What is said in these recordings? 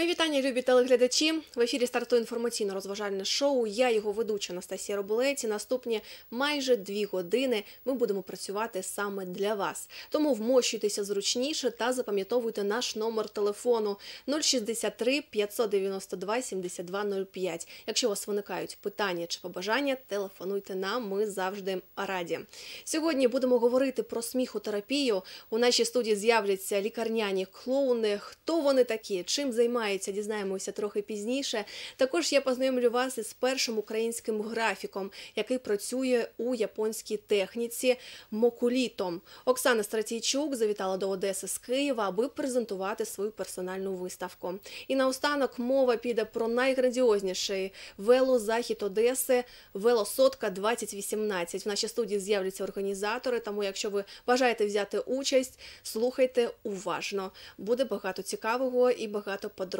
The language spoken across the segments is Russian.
Мої вітання, любі телеглядачі. В ефірі стартує інформаційно-розважальне шоу. Я його ведуча Анастасія Роболеці. Наступні майже дві години ми будемо працювати саме для вас. Тому вмощуйтеся зручніше та запам'ятовуйте наш номер телефону 063 592 7205. Якщо у вас виникають питання чи побажання, телефонуйте нам. Ми завжди раді. Сьогодні будемо говорити про сміхотерапію. У нашій студії з'являться лікарняні клоуни. Хто вони такі? Чим займаються? Дізнаємося трохи пізніше. Також я познайомлю вас із першим українським графіком, який працює у японській техніці Мокулітом. Оксана Стратійчук завітала до Одеси з Києва, аби презентувати свою персональну виставку. І наостанок мова піде про найграндіозніший велозахід Одеси Велосотка 2018. В нашій студії з'являться організатори. Тому, якщо ви бажаєте взяти участь, слухайте уважно. Буде багато цікавого і багато подробиць.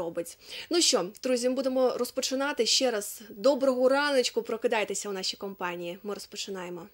Ну що, друзі, ми будемо розпочинати ще раз. Доброго раночку. Прокидайтеся у нашій компанії. Ми розпочинаємо.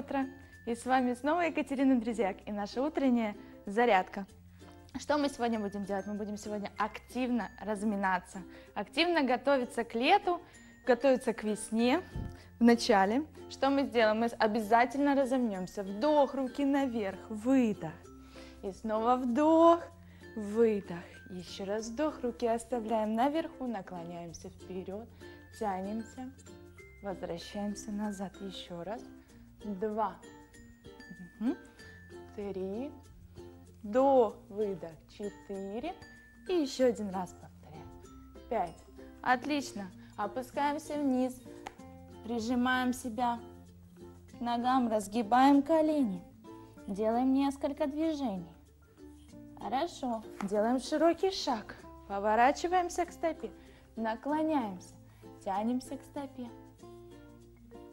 Утро! И с вами снова Екатерина Друзьяк и наша утренняя зарядка. Что мы сегодня будем делать? Мы будем сегодня активно разминаться, активно готовиться к лету, готовиться к весне. В начале, что мы сделаем? Мы обязательно разомнемся. Вдох, руки наверх, выдох. И снова вдох, выдох. Еще раз вдох, руки оставляем наверху, наклоняемся вперед, тянемся, возвращаемся назад. Еще раз. Два, три, до, выдох, четыре. И еще один раз повторяем. Пять. Отлично. Опускаемся вниз, прижимаем себя к ногам, разгибаем колени. Делаем несколько движений. Хорошо. Делаем широкий шаг. Поворачиваемся к стопе. Наклоняемся. Тянемся к стопе.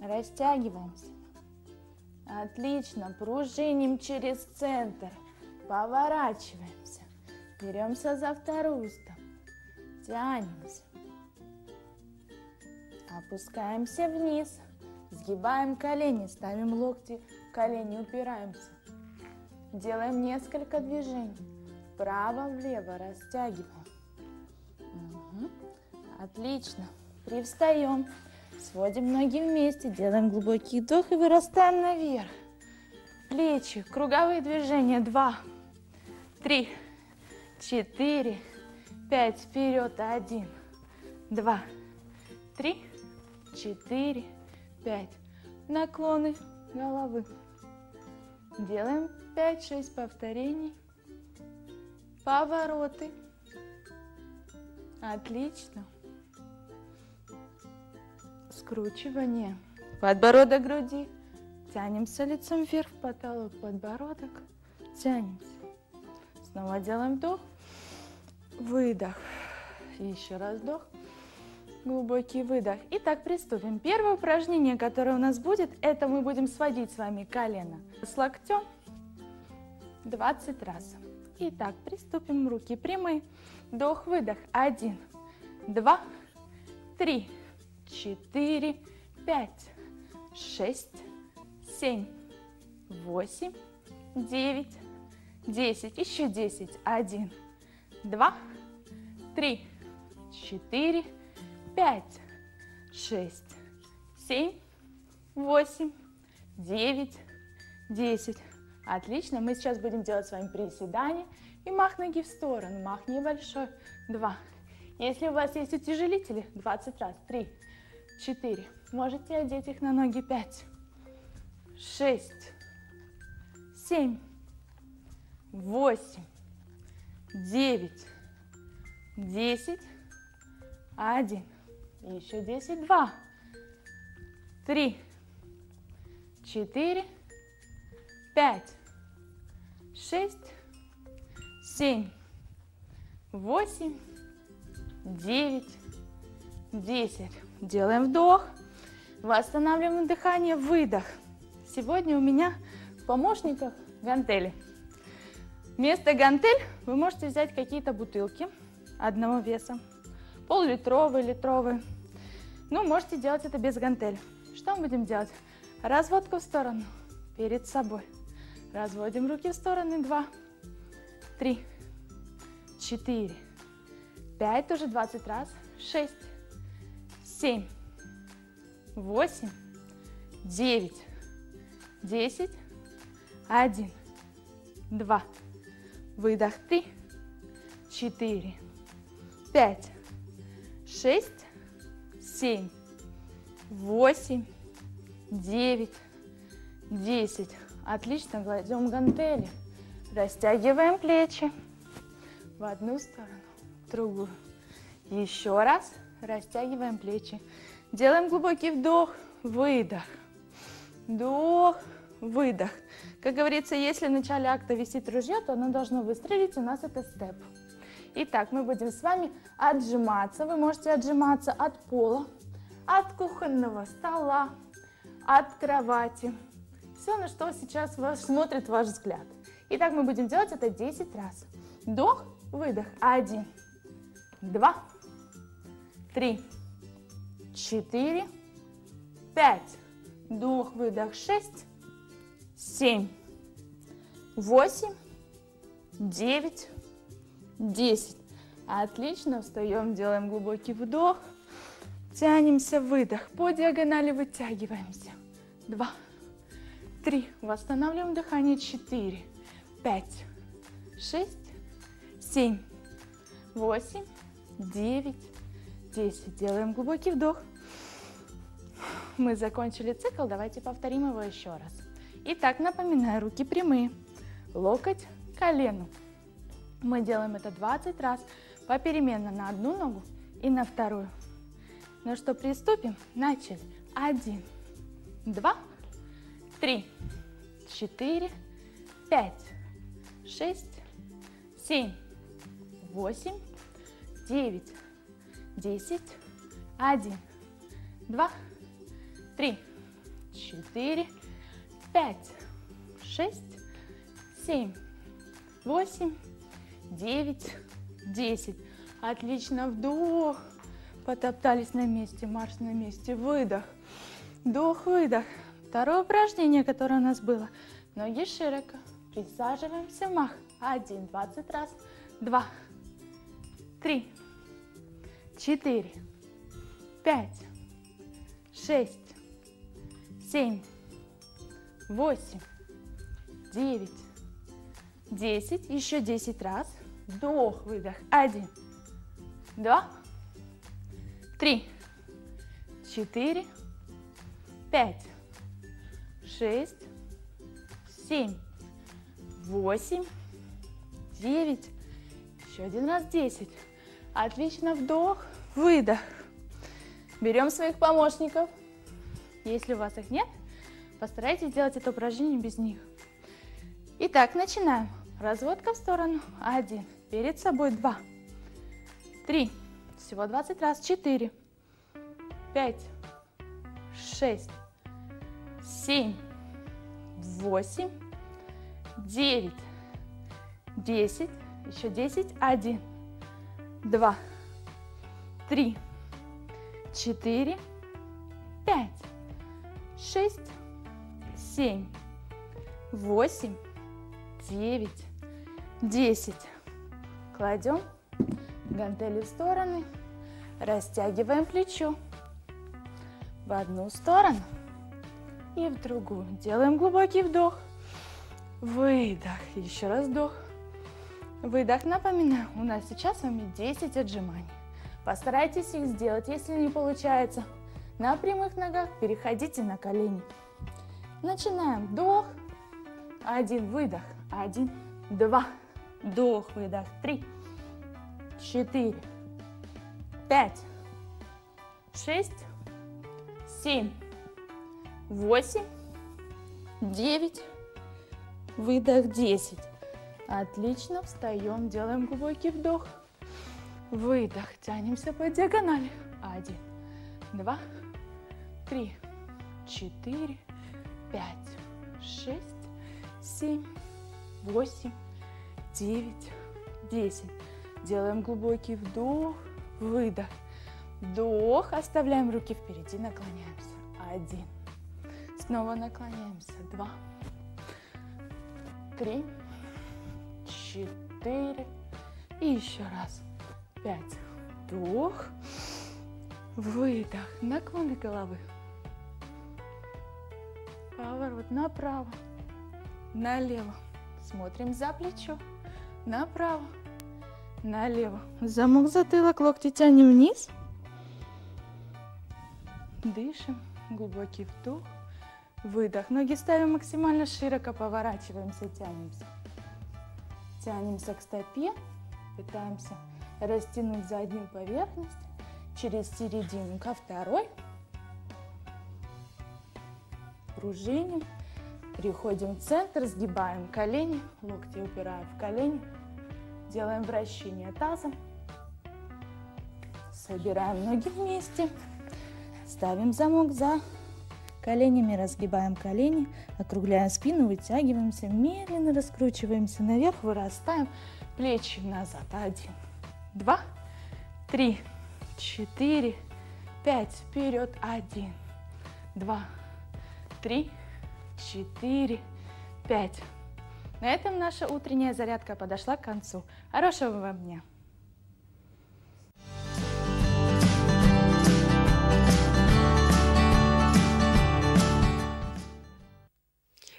Растягиваемся. Отлично. Пружиним через центр. Поворачиваемся. Беремся за вторую стопу. Тянемся. Опускаемся вниз. Сгибаем колени. Ставим локти. Колени упираемся. Делаем несколько движений. Вправо-влево растягиваем. Угу. Отлично. Привстаем. Сводим ноги вместе. Делаем глубокий вдох и вырастаем наверх. Плечи. Круговые движения. Два. Три. Четыре. Пять. Вперед. Один. Два. Три. Четыре. Пять. Наклоны головы. Делаем 5-6 повторений. Повороты. Отлично. Скручивание. Подбородок груди. Тянемся лицом вверх, потолок, подбородок. Тянемся. Снова делаем вдох. Выдох. Еще раз вдох. Глубокий выдох. Итак, приступим. Первое упражнение, которое у нас будет, это мы будем сводить с вами колено с локтем 20 раз. Итак, приступим. Руки прямые. Вдох, выдох. Один, два, три, четыре, пять, шесть, семь, восемь, девять, десять. Еще десять. Один, два, три, четыре, пять, шесть, семь, восемь, девять, десять. Отлично. Мы сейчас будем делать с вами приседания и мах ноги в сторону. Мах небольшой. Два. Если у вас есть утяжелители, 20 раз. Три, четыре. Можете одеть их на ноги. Пять, шесть, семь, восемь, девять, десять, один. Еще 10, 2, 3, 4, 5, 6, 7, 8, 9, 10. Делаем вдох, восстанавливаем дыхание, выдох. Сегодня у меня в помощниках гантели. Вместо гантель вы можете взять какие-то бутылки одного веса, пол-литровые, литровые. Ну, можете делать это без гантель. Что мы будем делать? Разводку в сторону, перед собой. Разводим руки в стороны. Два, три, четыре, пять, тоже 20 раз. Шесть, семь, восемь, девять, десять, один, два, выдох, три, четыре, пять, шесть, семь, восемь, девять, десять. Отлично, кладем гантели. Растягиваем плечи. В одну сторону, в другую. Еще раз растягиваем плечи. Делаем глубокий вдох, выдох. Вдох, выдох. Как говорится, если в начале акта висит ружье, то оно должно выстрелить, у нас это степ. Итак, мы будем с вами отжиматься. Вы можете отжиматься от пола, от кухонного стола, от кровати. Все, на что сейчас вас смотрит ваш взгляд. Итак, мы будем делать это 10 раз. Вдох, выдох. Один, два, три, четыре, пять. Вдох, выдох. Шесть, семь, восемь, девять, десять. Отлично, встаем, делаем глубокий вдох, тянемся, выдох, по диагонали вытягиваемся. Два, три, восстанавливаем дыхание, четыре, пять, шесть, семь, восемь, девять, десять. Делаем глубокий вдох. Мы закончили цикл, давайте повторим его еще раз. Итак, напоминаю, руки прямые, локоть к колену. Мы делаем это 20 раз попеременно на одну ногу и на вторую. Ну что, приступим? Начали. Один, два, три, четыре, пять, шесть, семь, восемь, девять, десять, один, два, три, четыре, пять, шесть, семь, восемь, девять, десять. Отлично, вдох. Потоптались на месте, марш на месте, выдох. Вдох, выдох. Второе упражнение, которое у нас было. Ноги широко. Присаживаемся, мах. Один, двадцать. Раз. Два, три, четыре, пять, шесть, семь, восемь, девять, десять. Еще десять раз. Вдох, выдох. Один, два, три, четыре, пять, шесть, семь, восемь, девять. Еще один раз десять. Отлично, вдох, выдох. Берем своих помощников. Если у вас их нет, постарайтесь сделать это упражнение без них. Итак, начинаем. Разводка в сторону. Один. Перед собой. Два. Три. Всего 20 раз. Четыре. Пять. Шесть. Семь. Восемь. Девять. Десять. Еще десять. Один. Два. Три. Четыре. Пять. Шесть. Семь. Восемь. Девять. Десять. Кладем гантели в стороны. Растягиваем плечо. В одну сторону и в другую. Делаем глубокий вдох. Выдох. Еще раз вдох. Выдох. Напоминаю, у нас сейчас с вами 10 отжиманий. Постарайтесь их сделать. Если не получается, на прямых ногах переходите на колени. Начинаем. Вдох. Один. Выдох. Один. Два. Вдох. Выдох. Три. Четыре. Пять. Шесть. Семь. Восемь. Девять. Выдох. Десять. Отлично. Встаем. Делаем глубокий вдох. Выдох. Тянемся по диагонали. Один. Два. Три. Четыре. Пять. Шесть. Семь. Восемь. Девять. Десять. Делаем глубокий вдох. Выдох. Вдох. Оставляем руки впереди. Наклоняемся. Один. Снова наклоняемся. Два. Три. Четыре. И еще раз. Пять. Вдох. Выдох. Наклоны головы. Поворот направо. Налево. Смотрим за плечо. Направо. Налево. Замок затылок. Локти тянем вниз. Дышим. Глубокий вдох. Выдох. Ноги ставим максимально широко. Поворачиваемся, тянемся. Тянемся к стопе. Пытаемся растянуть заднюю поверхность через середину ко второй. Пружиним. Переходим в центр, сгибаем колени, локти упираем в колени. Делаем вращение тазом. Собираем ноги вместе. Ставим замок за коленями, разгибаем колени, округляем спину, вытягиваемся, медленно раскручиваемся наверх, вырастаем, плечи назад. Один, два, три, четыре, пять. Вперед. Один, два, три, четыре, 5. На этом наша утренняя зарядка подошла к концу. Хорошего вам дня!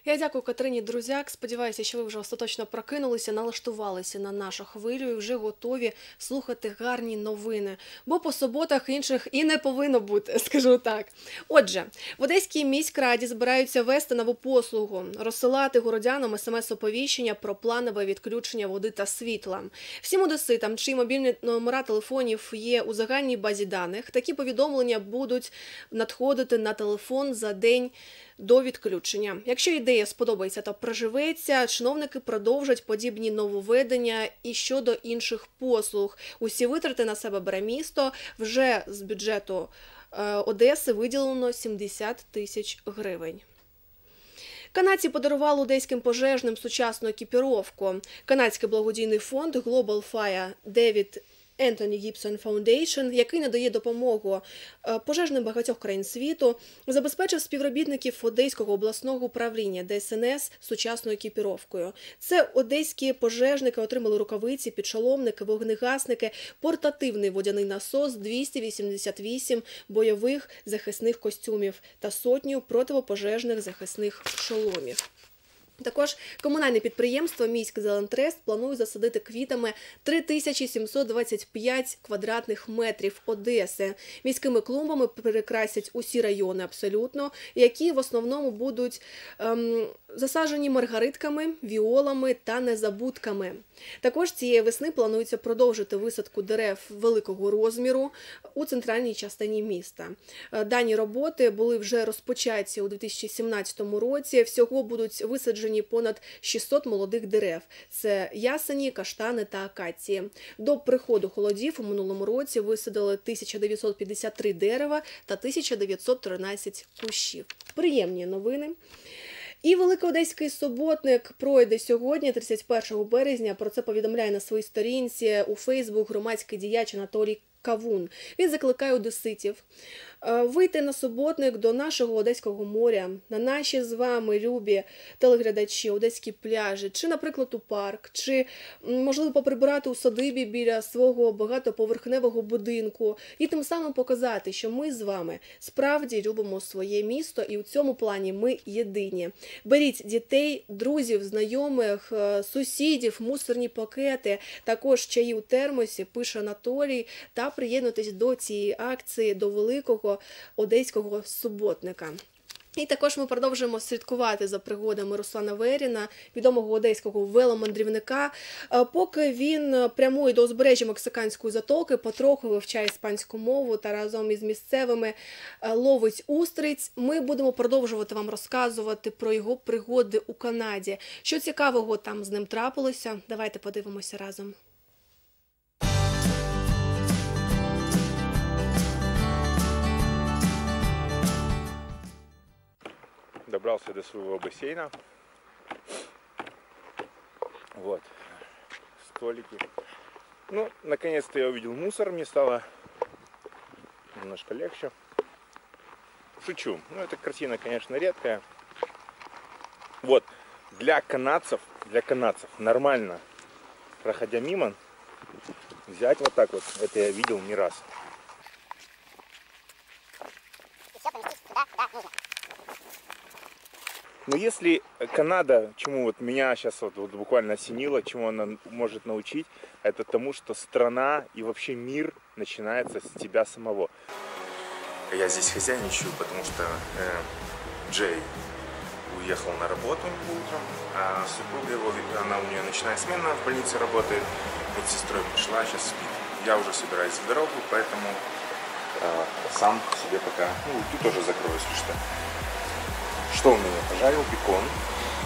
Я дякую Катерині Друзяк. Сподіваюся, що ви вже остаточно прокинулися, налаштувалися на нашу хвилю і вже готові слухати гарні новини. Бо по суботах інших і не повинно бути, скажу так. Отже, в Одеській міськраді збираються вести нову послугу, розсилати городянам смс-оповіщення про планове відключення води та світла. Всім одеситам, чиї мобільні номера телефонів є у загальній базі даних, такі повідомлення будуть надходити на телефон за день до відключення. Якщо ідея сподобається та проживеться, чиновники продовжать подібні нововведення і щодо інших послуг. Усі витрати на себе бере місто вже з бюджету е, Одеси виділено 70 тисяч гривень. Канадці подарували одеським пожежним сучасну екіпіровку. Канадський благодійний фонд Global Fire David Anthony Gibson Foundation, який надає допомогу е, пожежним багатьох країн світу, забезпечив співробітників Одеського обласного управління ДСНС сучасною екіпіровкою. Це одеські пожежники отримали рукавиці, підшоломники, вогнегасники, портативний водяний насос, 288 бойових захисних костюмів та сотню противопожежних захисних шоломів. Також комунальне підприємство Міськ Зелентрест планує засадити квітами 3725 квадратних метрів Одеси. Міськими клумбами перекрасять усі райони абсолютно, які в основному будуть ем, засаджені маргаритками, віолами та незабудками. Також цієї весни планується продовжити висадку дерев великого розміру у центральній частині міста. Е, дані роботи були вже розпочаті у 2017 році. Всього будуть висаджені понад 600 молодих дерев: це ясені, каштани та акації. До приходу холодів у минулому році висадили 1953 дерева та 1913 кущів. Приємні новини. І Великоодеський суботник пройде сьогодні, 31 березня. Про це повідомляє на своїй сторінці у Фейсбук громадський діяч Анатолій Кавун. Він закликає одеситів вийти на суботник до нашого Одеського моря, на наші з вами любі телеглядачі, одеські пляжі, чи, наприклад, у парк, чи можливо поприбирати у садибі біля свого багатоповерхневого будинку, і тим самим показати, що ми з вами справді любимо своє місто, і у цьому плані ми єдині. Беріть дітей, друзів, знайомих, е, сусідів, мусорні пакети, також чаї у термосі, пише Анатолій, та приєднуйтесь до цієї акції, до великого одеського суботника. І також ми продовжуємо слідкувати за пригодами Руслана Веріна, відомого одеського веломандрівника. Е, поки він прямує до узбережжя Мексиканської затоки, потроху вивчає іспанську мову та разом із місцевими е, ловить устриць. Ми будемо продовжувати вам розказувати про його пригоди у Канаді. Що цікавого там з ним трапилося? Давайте подивимося разом. Добрался до своего бассейна. Вот, столики. Ну, наконец-то я увидел мусор, мне стало немножко легче. Шучу. Ну, эта картина, конечно, редкая. Вот, для канадцев, для канадцев нормально, проходя мимо, взять вот так вот. Это я видел не раз. Но если Канада, чему вот меня сейчас вот, вот буквально осенило, чему она может научить, это тому, что страна и вообще мир начинается с тебя самого. Я здесь хозяйничаю, потому что э, Джей уехал на работу утром, а супруга его, она у нее ночная смена в больнице работает, медсестрой пришла, сейчас спит. Я уже собираюсь в дорогу, поэтому э, сам себе пока, ну, ты тоже закроюсь, что. Что у меня? Пожарил бекон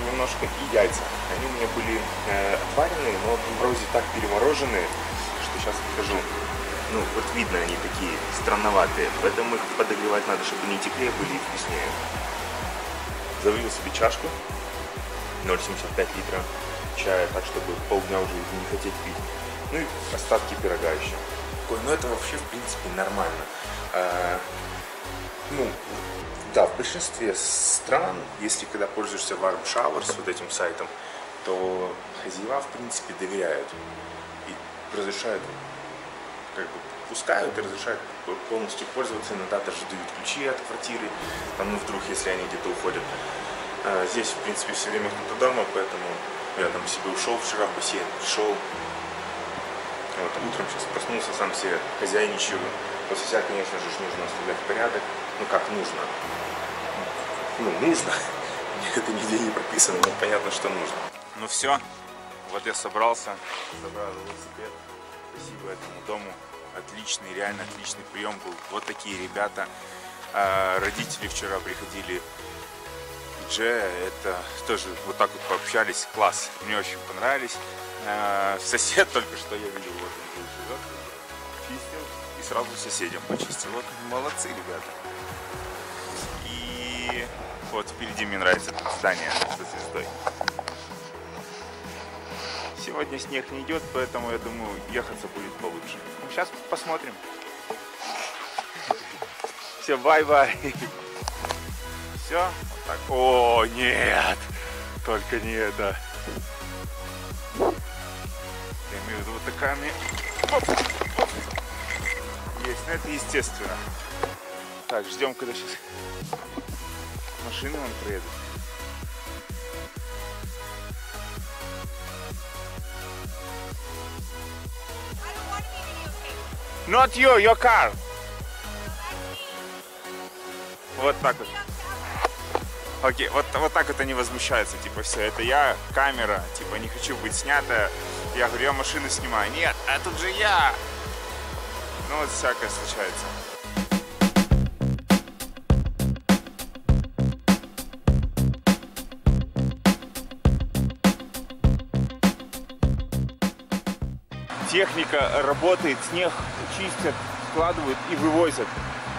немножко и яйца. Они у меня были э, отваренные, но вроде так перемороженные, что сейчас покажу. Ну, вот видно, они такие странноватые, поэтому их подогревать надо, чтобы не теплее были и вкуснее. Заварил себе чашку 0,75 литра чая, так, чтобы полдня уже не хотеть пить. Ну и остатки пирога еще. Ой, ну это вообще, в принципе, нормально. А, ну, Да, в большинстве стран, если когда пользуешься Warm Showers, вот этим сайтом, то хозяева, в принципе, доверяют и разрешают, как бы пускают и разрешают полностью пользоваться, иногда даже дают ключи от квартиры, там, ну, вдруг, если они где-то уходят. А здесь, в принципе, все время кто-то дома, поэтому я там себе ушел вчера в бассейн, пришел, вот, а утром сейчас проснулся, сам себе хозяйничаю. После себя, конечно же, нужно оставлять порядок. Ну, как нужно? Ну, нужно. Это нигде не прописано, но понятно, что нужно. Ну все, вот я собрался, забрал велосипед. Спасибо этому дому. Отличный, реально отличный прием был. Вот такие ребята. А, родители вчера приходили Дже, это тоже вот так вот пообщались, класс, мне очень понравились. А, сосед только что я видел, вот он живет, чистил и сразу соседям почистил. Вот молодцы ребята. И вот впереди мне нравится это здание со звездой. Сегодня снег не идет, поэтому я думаю, ехаться будет получше. Ну, сейчас посмотрим. Все, bye-bye. Все, вот так. О, нет, только не это. Я имею в виду вот такая мне... Оп, оп. Есть, но это естественно. Так, ждем, когда сейчас машины вон приедут. Not you, your car. Вот так вот. Окей, вот, вот так вот они возмущаются, типа, все, это я, камера, типа, не хочу быть снята. Я говорю, я машину снимаю. Нет, а тут же я. Ну, вот всякое случается. Техника работает, снег чистят, складывают и вывозят.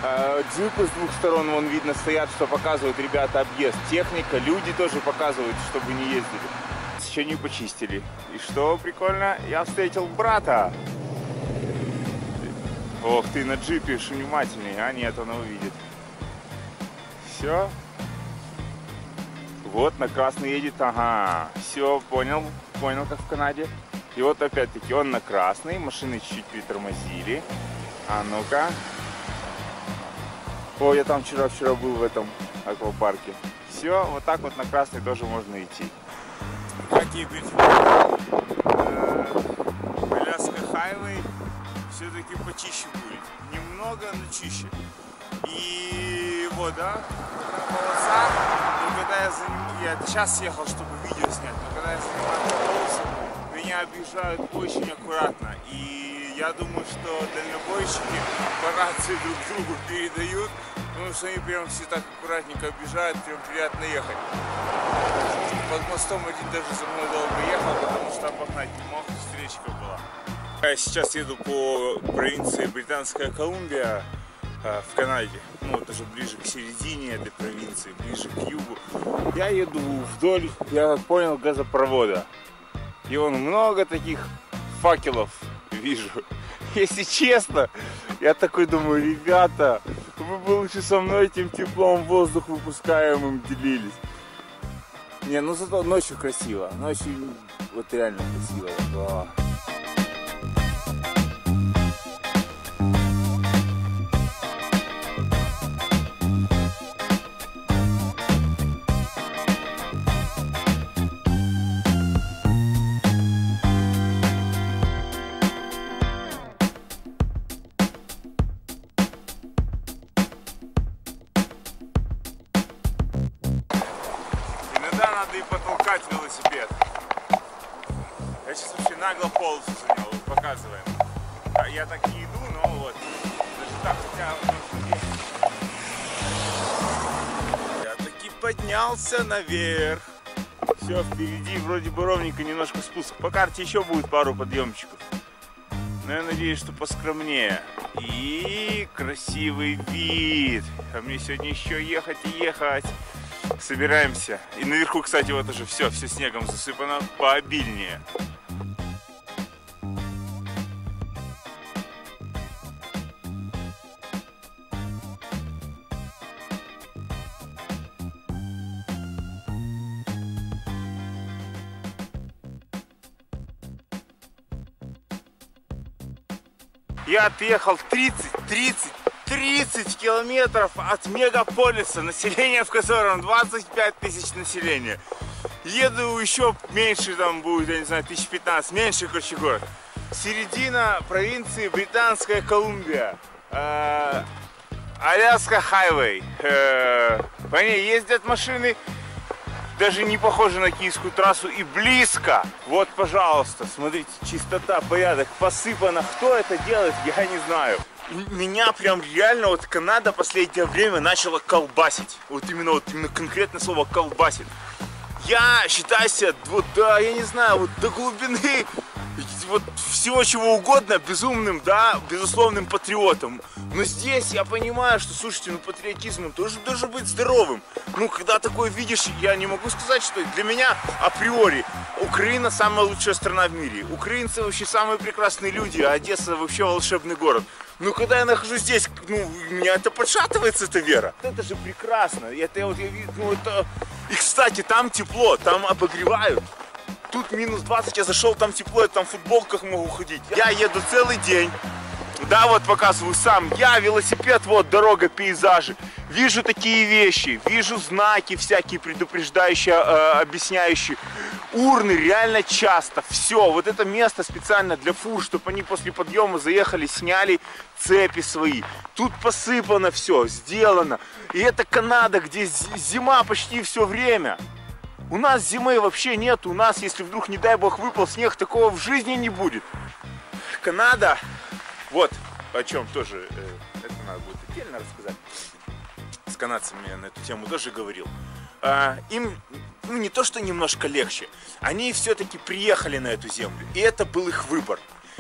Э, Джипы с двух сторон, вон видно, стоят, что показывают ребята объезд. Техника, люди тоже показывают, чтобы не ездили. Еще не почистили. И что прикольно, я встретил брата. Ох ты, на джипе внимательней. А нет, он увидит. Все. Вот, на красный едет. Ага. Все, понял. Понял, как в Канаде. И вот опять-таки он на красный. Машины чуть-чуть притормозили. А ну-ка. О, я там вчера-вчера был в этом аквапарке. Все, вот так вот на красный тоже можно идти. Какие Аляска Хайвей все-таки почище будет. Немного, но чище. И вот, да, полоса. Но когда я, за... я сейчас ехал, чтобы видео снять, но когда я занимаю меня объезжают очень аккуратно. И я думаю, что дальнобойщики по рации друг другу передают, потому что они прям все так аккуратненько объезжают, прям приятно ехать. Под мостом один даже за мной долго ехал, потому что обогнать не мог, встречка была. Я сейчас еду по провинции Британская Колумбия в Канаде. Ну, это же ближе к середине этой провинции, ближе к югу. Я еду вдоль, я понял, газопровода. И он много таких факелов вижу. Если честно, я такой думаю, ребята, вы бы лучше со мной этим теплом воздух выпускаемым делились. Не, ну зато ночью красиво. Ночью вот реально красиво. Да. Поднялся наверх. Все, впереди вроде бы ровненько немножко спуск. По карте еще будет пару подъемчиков. Но я надеюсь, что поскромнее. И красивый вид. А мне сегодня еще ехать и ехать. Собираемся. И наверху, кстати, вот уже все, все снегом засыпано пообильнее. Я отъехал 30, 30, 30 километров от мегаполиса, население в котором 25 тысяч населения. Еду еще меньше, там будет, я не знаю, тысяч 15, меньше, короче, город. Середина провинции Британская Колумбия. Э, Аляска Хайвей. Э, По ней ездят машины, даже не похоже на киевскую трассу и близко. Вот, пожалуйста, смотрите, чистота, порядок, посыпано. Кто это делает, я не знаю. Меня прям реально вот Канада последнее время начала колбасить. Вот именно вот именно конкретное слово колбасит. Я считаю себя, вот, да, я не знаю, вот до глубины вот всего чего угодно безумным, да, безусловным патриотом. Но здесь я понимаю, что, слушайте, ну патриотизм тоже должен быть здоровым. Ну, когда такое видишь, я не могу сказать, что для меня априори Украина самая лучшая страна в мире. Украинцы вообще самые прекрасные люди, а Одесса вообще волшебный город. Ну, когда я нахожусь здесь, ну, у меня это подшатывается, эта вера. Это же прекрасно. Это вот я ну, это... И, кстати, там тепло, там обогревают. Тут минус 20, я зашел, там тепло, я там в футболках могу ходить. Я еду целый день. Да, вот показываю сам. Я велосипед, вот дорога, пейзажи. Вижу такие вещи, вижу знаки всякие предупреждающие, э, объясняющие. Урны реально часто. Все, вот это место специально для фур, чтобы они после подъема заехали, сняли цепи свои. Тут посыпано все, сделано. И это Канада, где зима почти все время. У нас зимы вообще нет. У нас, если вдруг, не дай бог, выпал снег, такого в жизни не будет. Канада, вот о чем тоже, э, это надо будет отдельно рассказать. С канадцами я на эту тему тоже говорил. А, им, ну не то, что немножко легче, они все-таки приехали на эту землю. И это был их выбор.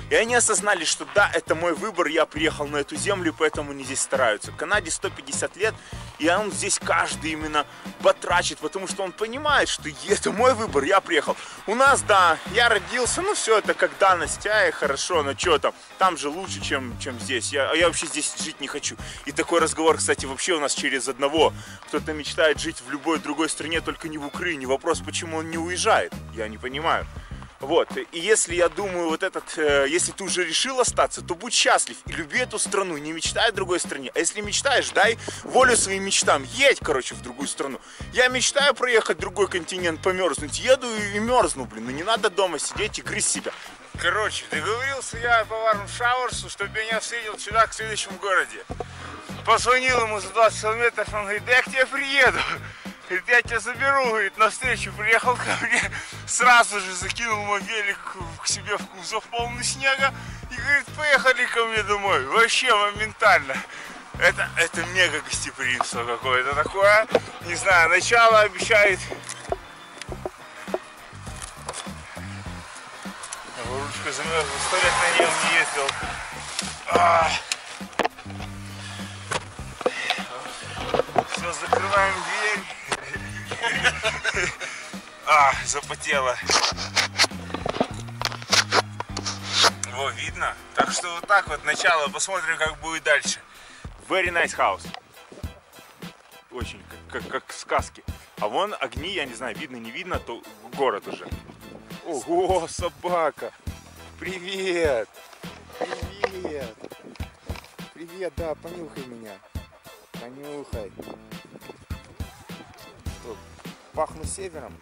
И они осознали, что да, это мой выбор, я приехал на эту землю, поэтому они здесь стараются. Канаде 150 лет, и он здесь каждый именно батрачит, потому что он понимает, что это мой выбор, я приехал. У нас, да, я родился, ну все это как данность, и хорошо, но что там, там же лучше, чем, чем здесь. Я, я вообще здесь жить не хочу. И такой разговор, кстати, вообще у нас через одного. Кто-то мечтает жить в любой другой стране, только не в Украине. Вопрос, почему он не уезжает, я не понимаю. Вот, и если я думаю, вот этот, э, если ты уже решил остаться, то будь счастлив и люби эту страну, не мечтай о другой стране. А если мечтаешь, дай волю своим мечтам, едь, короче, в другую страну. Я мечтаю проехать другой континент, померзнуть, еду и, и мерзну, блин, ну не надо дома сидеть и грызть себя. Короче, договорился я поваром Шауэрсу, чтобы меня встретил чудак в следующем городе. Позвонил ему за 20 километров, он говорит, да я к тебе приеду. Говорит, я тебя заберу, говорит, на встречу приехал ко мне, сразу же закинул мой велик к себе в кузов полный снега и говорит, поехали ко мне домой. Вообще моментально. Это, это мега гостеприимство какое-то такое. Не знаю, начало обещает. Ручка замерзла, сто лет на нем не ездил. А. Все, закрываем дверь. А, запотело. Во, видно? Так что вот так вот начало, посмотрим, как будет дальше. Very nice house. Очень, как, как, как в сказке. А вон огни, я не знаю, видно, не видно, то город уже. Ого, собака! Привет! Привет! Привет, да, понюхай меня. Понюхай. Пахну севером?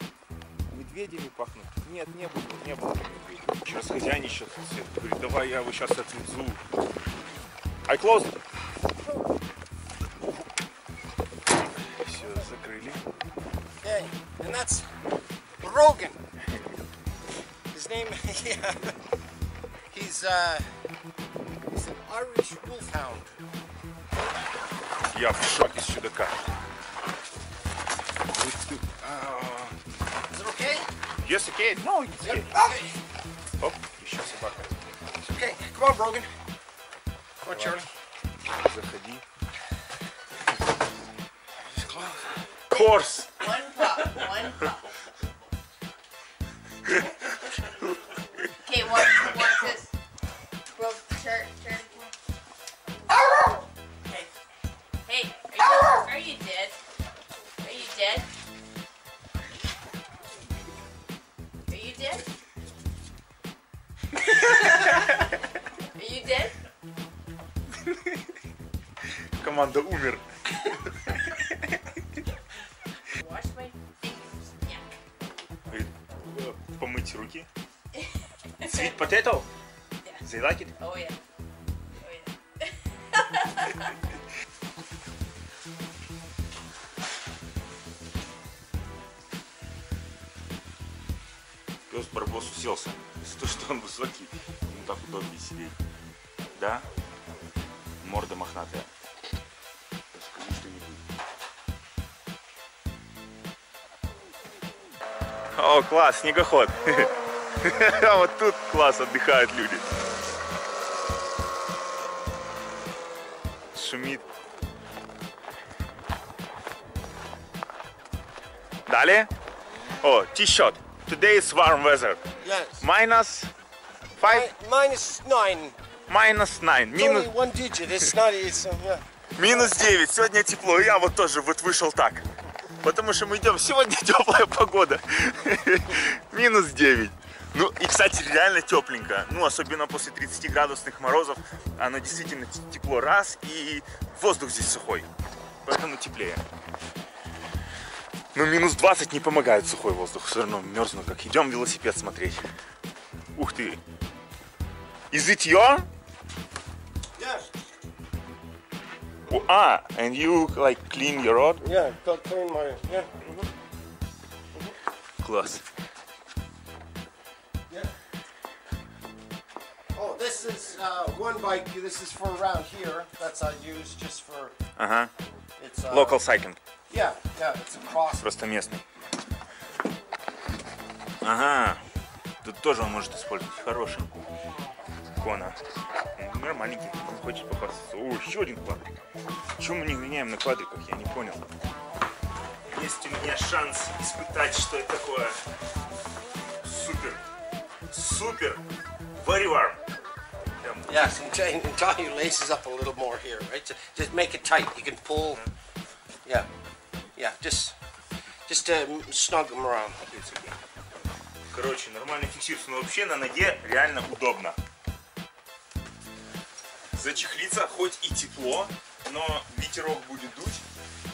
Медведями пахнут? Нет, не было, не было медведей. Сейчас хозяйничал, Свет говорит, давай я его сейчас отвезу. I close. Все, закрыли. Okay, and that's Rogan. His name, yeah, he's uh, he's an Irish wolfhound. Я в шоке с чудака. Yes, okay. No, it's okay. Okay. Оп, еще собака. It's okay. Come on, Rogan. Come on, Charlie. Заходи. It's close. Корс. One класс, снегоход. А вот тут класс, отдыхают люди. Шумит. Далее. О, T-shirt. Today is warm weather. Yes. Minus five, Mi- minus nine. minus nine. It's Минус, only one digit. It's not. It's uh, yeah. минус 9. Сегодня тепло. Я вот тоже вот вышел так. Потому что мы идем. Сегодня теплая погода. Минус 9. Ну и, кстати, реально тепленько. Ну, особенно после 30 градусных морозов. Оно действительно тепло. Раз. И воздух здесь сухой. Поэтому теплее. Но минус 20 не помогает сухой воздух. Все равно мерзну как. Идем велосипед смотреть. Ух ты. Is it? Oh, ah, and you like clean your road? Yeah. Go clean my. Yeah. Класс. Yeah. Oh, this is uh, one bike. This is for around here. That's I use just for. Ага. It's uh, Local cycling. Yeah. Yeah. It's a cross. Просто местный. Ага. Тут тоже он может использовать. Хороший. Кона. Ну, Нормальненький. Он хочет попасться. О, еще один квадрик. Чего мы не гоняем на квадриках? Я не понял. Есть у меня шанс испытать, что это такое. Супер. Супер. Very warm. Yes, and, and your laces up a little more here, right? So just make it tight. You can pull. Yeah, yeah. Just, just uh, snug them around. Короче, нормально фиксируется, но вообще на ноге реально удобно. Зачехлиться, хоть и тепло, но ветерок будет дуть.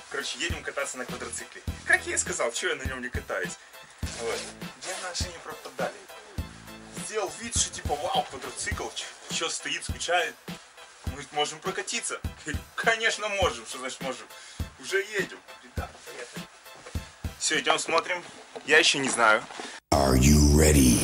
Короче, едем кататься на квадроцикле. Как я и сказал, что я на нем не катаюсь. Вот. Где наши не пропадали? Сделал вид, что типа, вау, квадроцикл, что стоит, скучает. Мы можем прокатиться. Конечно, можем. Что значит можем? Уже едем. Ребята, поехали. Все, идем смотрим. Я еще не знаю. Are you ready?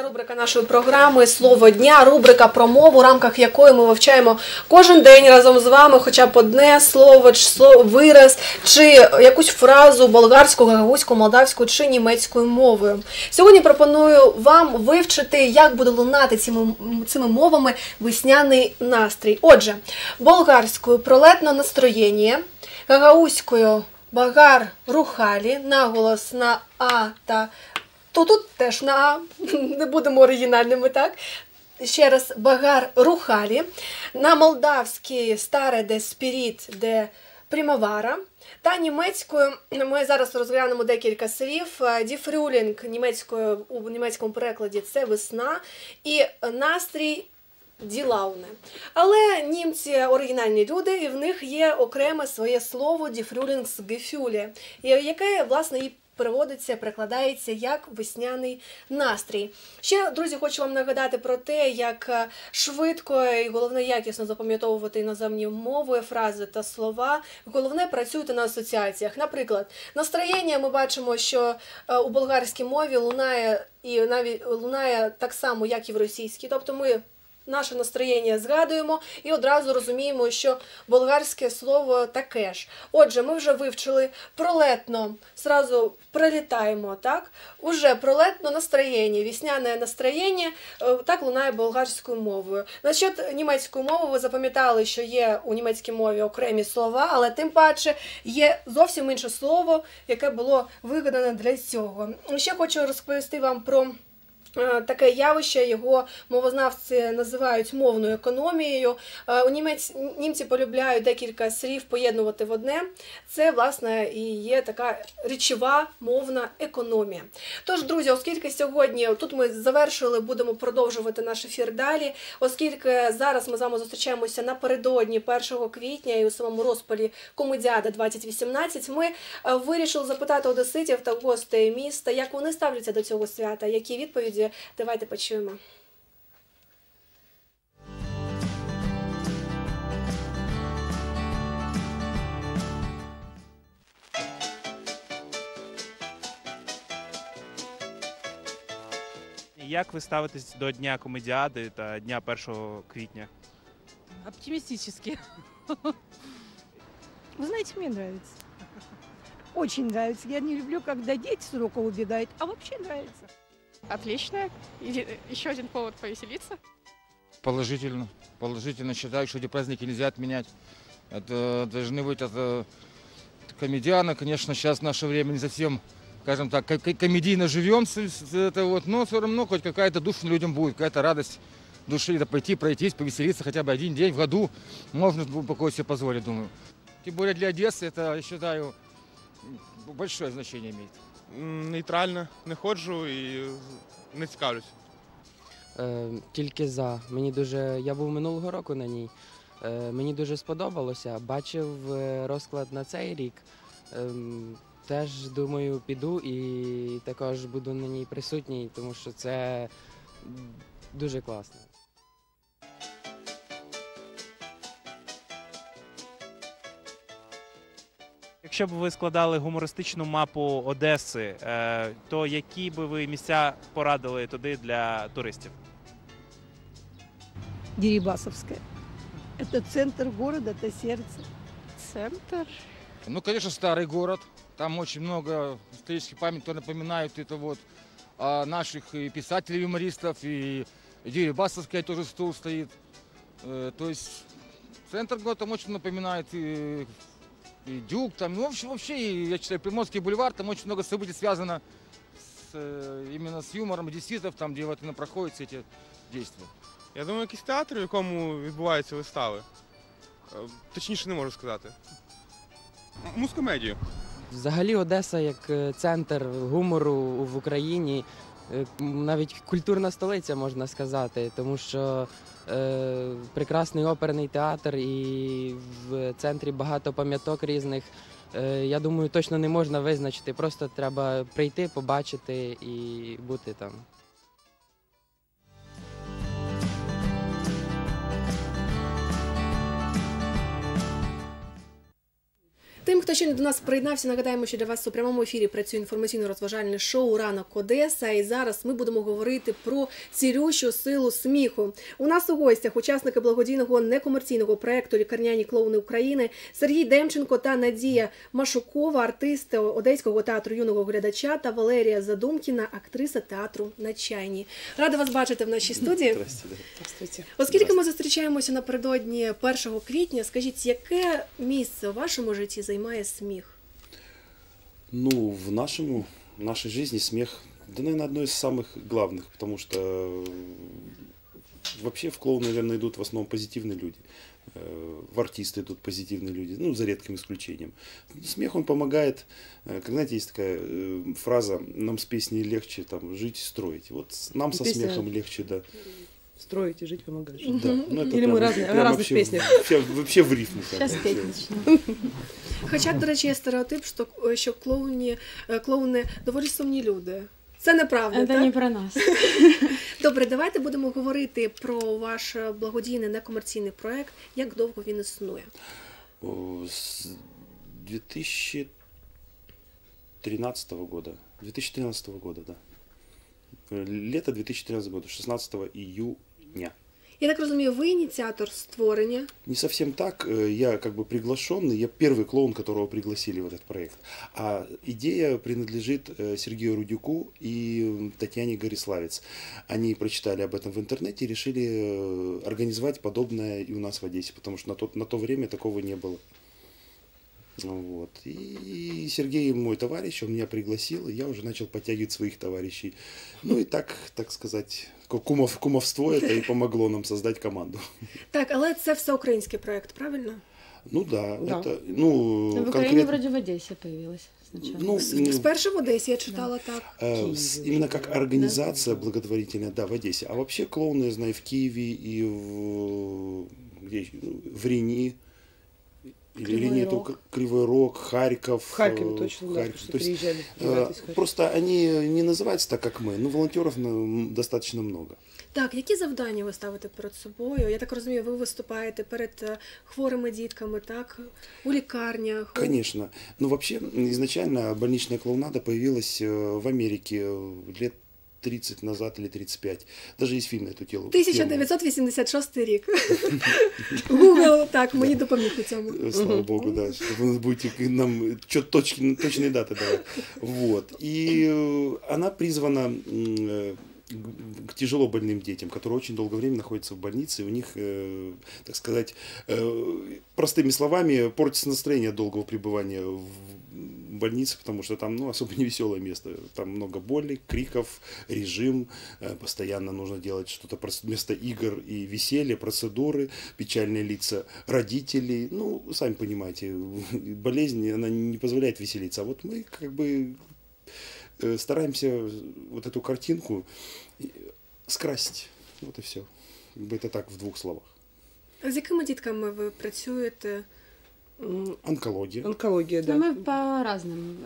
Традиційна рубрика нашої програми Слово дня, рубрика про мову, в рамках якої ми вивчаємо кожен день разом з вами, хоча б одне слово, чи слово вираз, чи якусь фразу болгарською, гагаузькою, молдавською чи німецькою мовою. Сьогодні пропоную вам вивчити, як буде лунати цими, цими мовами весняний настрій. Отже, болгарською пролетно настроєння, гагаузькою багар рухалі, наголос на А та то тут теж на не будемо оригінальними, так? Ще раз багар рухалі. На молдавській старе де спіріт, де примавара. Та німецькою ми зараз розглянемо декілька слів. Діфрюлінг німецькою у німецькому перекладі це весна і настрій. Ділауне. Але німці оригінальні люди, і в них є окреме своє слово діфрюлінгсгефюле, яке, власне, і переводиться, перекладається як весняний настрій. Ще, друзі, хочу вам нагадати про те, як е, швидко і головне якісно запам'ятовувати іноземні мови, фрази та слова. Головне працюйте на асоціаціях. Наприклад, настроєння ми бачимо, що е, у болгарській мові лунає і навіть лунає так само, як і в російській. Тобто ми наше настроєння згадуємо і одразу розуміємо, що болгарське слово таке ж. Отже, ми вже вивчили пролетно, зразу прилітаємо, так? Уже пролетно настроєння, вісняне настроєння, е, так лунає болгарською мовою. Насчет німецької мови ви запам'ятали, що є у німецькій мові окремі слова, але тим паче є зовсім інше слово, яке було вигадане для цього. Ще хочу розповісти вам про. Е, Таке явище його мовознавці називають мовною економією. Е, У німець німці полюбляють декілька слів поєднувати в одне. Це власне і є така речова мовна економія. Тож, друзі, оскільки сьогодні тут ми завершили, будемо продовжувати наш ефір далі. Оскільки зараз ми з вами зустрічаємося напередодні 1 квітня і у самому розпалі Комедіада 2018, ми е, вирішили запитати одеситів та гостей міста, як вони ставляться до цього свята, які відповіді давайте почуємо. Як ви ставитесь до Дня комедіади та Дня 1 квітня? Оптимистически. Вы знаете, мне нравится. Очень нравится. Я не люблю, когда дети с урока убегают, а вообще нравится. Отлично. И еще один повод повеселиться. Положительно. Положительно считаю, что эти праздники нельзя отменять. Это должны быть это комедианы, конечно, сейчас в наше время не совсем, скажем так, ко- ко- комедийно живем, это вот, но все равно хоть какая-то душа людям будет, какая-то радость души, да пойти, пройтись, повеселиться хотя бы один день в году, можно глубоко себе позволить, думаю. Тем более для Одессы это, я считаю, большое значение имеет. Нейтрально, не ходжу і не цікавлюсь. Е, тільки за. Мені дуже. Я був минулого року на ній. Е, мені дуже сподобалося. Бачив е, розклад на цей рік. Ем, теж думаю, піду і також буду на ній присутній, тому що це дуже класно. Якщо б ви складали гумористичну мапу Одеси, е, то які би ви місця порадили туди для туристів? Дерибасовская. Это центр города, это сердце. Центр. Ну, конечно, старый город. Там очень много исторических памятников, которые напоминают это вот о наших и писателей, юмористов, и Дерибасовская тоже стул стоит. Э, То есть центр города там очень напоминает и, и Дюк, там, ну, вообще, вообще, и, я считаю, Приморский бульвар, там очень много событий связано с, э, именно с юмором одесситов, там, где вот именно проходят все эти действия. Я думаю, якийсь театр, в якому відбуваються вистави. Е, Точніше не можу сказати. М- Мускомедію. Взагалі Одеса як е, центр гумору в Україні, е, м, навіть культурна столиця, можна сказати, тому що е, прекрасний оперний театр і в центрі багато пам'яток різних. Е, я думаю, точно не можна визначити. Просто треба прийти, побачити і бути там. Тим, хто ще не до нас приєднався, нагадаємо, що для вас у прямому ефірі працює інформаційно-розважальне шоу Ранок Одеса. І зараз ми будемо говорити про цілющу силу сміху. У нас у гостях учасники благодійного некомерційного проекту Лікарняні клоуни України Сергій Демченко та Надія Машукова, артисти Одеського театру юного глядача та Валерія Задумкіна, актриса театру на чайні. Рада вас бачити в нашій студії. Здравствуйте. Оскільки ми зустрічаємося напередодні 1 квітня, скажіть, яке місце у вашому житті займає сміх? Ну, в нашему, в нашей жизни смех, да, наверное, одно из самых главных, потому что э, вообще в клоун, наверное, идут в основном позитивные люди. Э, В артисты идут позитивные люди, ну, за редким исключением. Смех, он помогает, э, как, знаете, есть такая фраза, нам с песней легче там жить и строить. Вот нам со Песня смехом легче, да Строить и жить помогаешь. Да, ну, это Или мы прям- разные, прям о разных вообще, песнях. Вообще, вообще в рифму. как Сейчас бы петь вообще. начнем. Хоча, до речі, є стереотип, що, що клоуні, е, клоуни доволі сумні люди. Це неправда. Це так? не про нас. Добре, давайте будемо говорити про ваш е, благодійний некомерційний проект. Як довго він існує? О, С 2013 года. 2013 года, да. Э, Лето 2013 года, 16 июня. Я так розумію, ви ініціатор створення. Не совсем так. Э, Я как бы приглашенный, я первый клоун, которого пригласили в этот проект. А идея принадлежит э, Сергею Рудюку и Татьяне Гориславец. Они прочитали об этом в интернете и решили э, организовать подобное и у нас в Одессе, потому что на то, на то время такого не было. Вот. И Сергей мой товарищ, он меня пригласил, и я уже начал подтягивать своих товарищей. Ну и так, так сказать, кумов, кумовство это и помогло нам создать команду. Так, але це всеукраїнський проект, правильно? Ну да, Да. это, ну, В Украине конкретно, вроде в Одессе появилась сначала. ну, С- Спершу в Одесі я читала так. э, с- именно как организация благотворительная, да, в Одессе. А вообще клоуны я знаю в Киеве и в, где? Ну, в Рени. Или Кривой Рени это Рог. К- Кривой Рог, Харьков. В Харькове э, точно, да, Харьков. потому что То есть, приезжали э, ребята из Харькова. Просто они не называются так, как мы, но волонтеров ну, достаточно много. Так, які завдання ви ставите перед собою? Я так розумію, ви виступаєте перед е, хворими дітками, так? У лікарнях. у- Конечно. Ну, вообще, изначально больничная клоунада появилась э, в Америке э, лет 30 назад или 35. Даже есть фильм на эту телу. 1986 рік. Google, так, мені допоміг у цьому. Э, Слава богу, да, что вы будете к- нам чё, точки, точные даты давать. Вот. И э, она призвана м, э, г- к тяжело больным детям, которые очень долгое время находятся в больнице, и у них, э, так сказать, э, простыми словами, портится настроение от долгого пребывания в больнице, потому что там ну, особо не веселое место. Там много боли, криков, режим, э, постоянно нужно делать что-то вместо игр и веселья, процедуры, печальные лица родителей. Ну, сами понимаете, болезнь, она не позволяет веселиться. А вот мы как бы э, стараемся вот эту картинку э, скрасить. Вот и все. Бы это так в двух словах. З якими дітками ви працюєте? Онкология. Онкология, да. Ну, мы по разным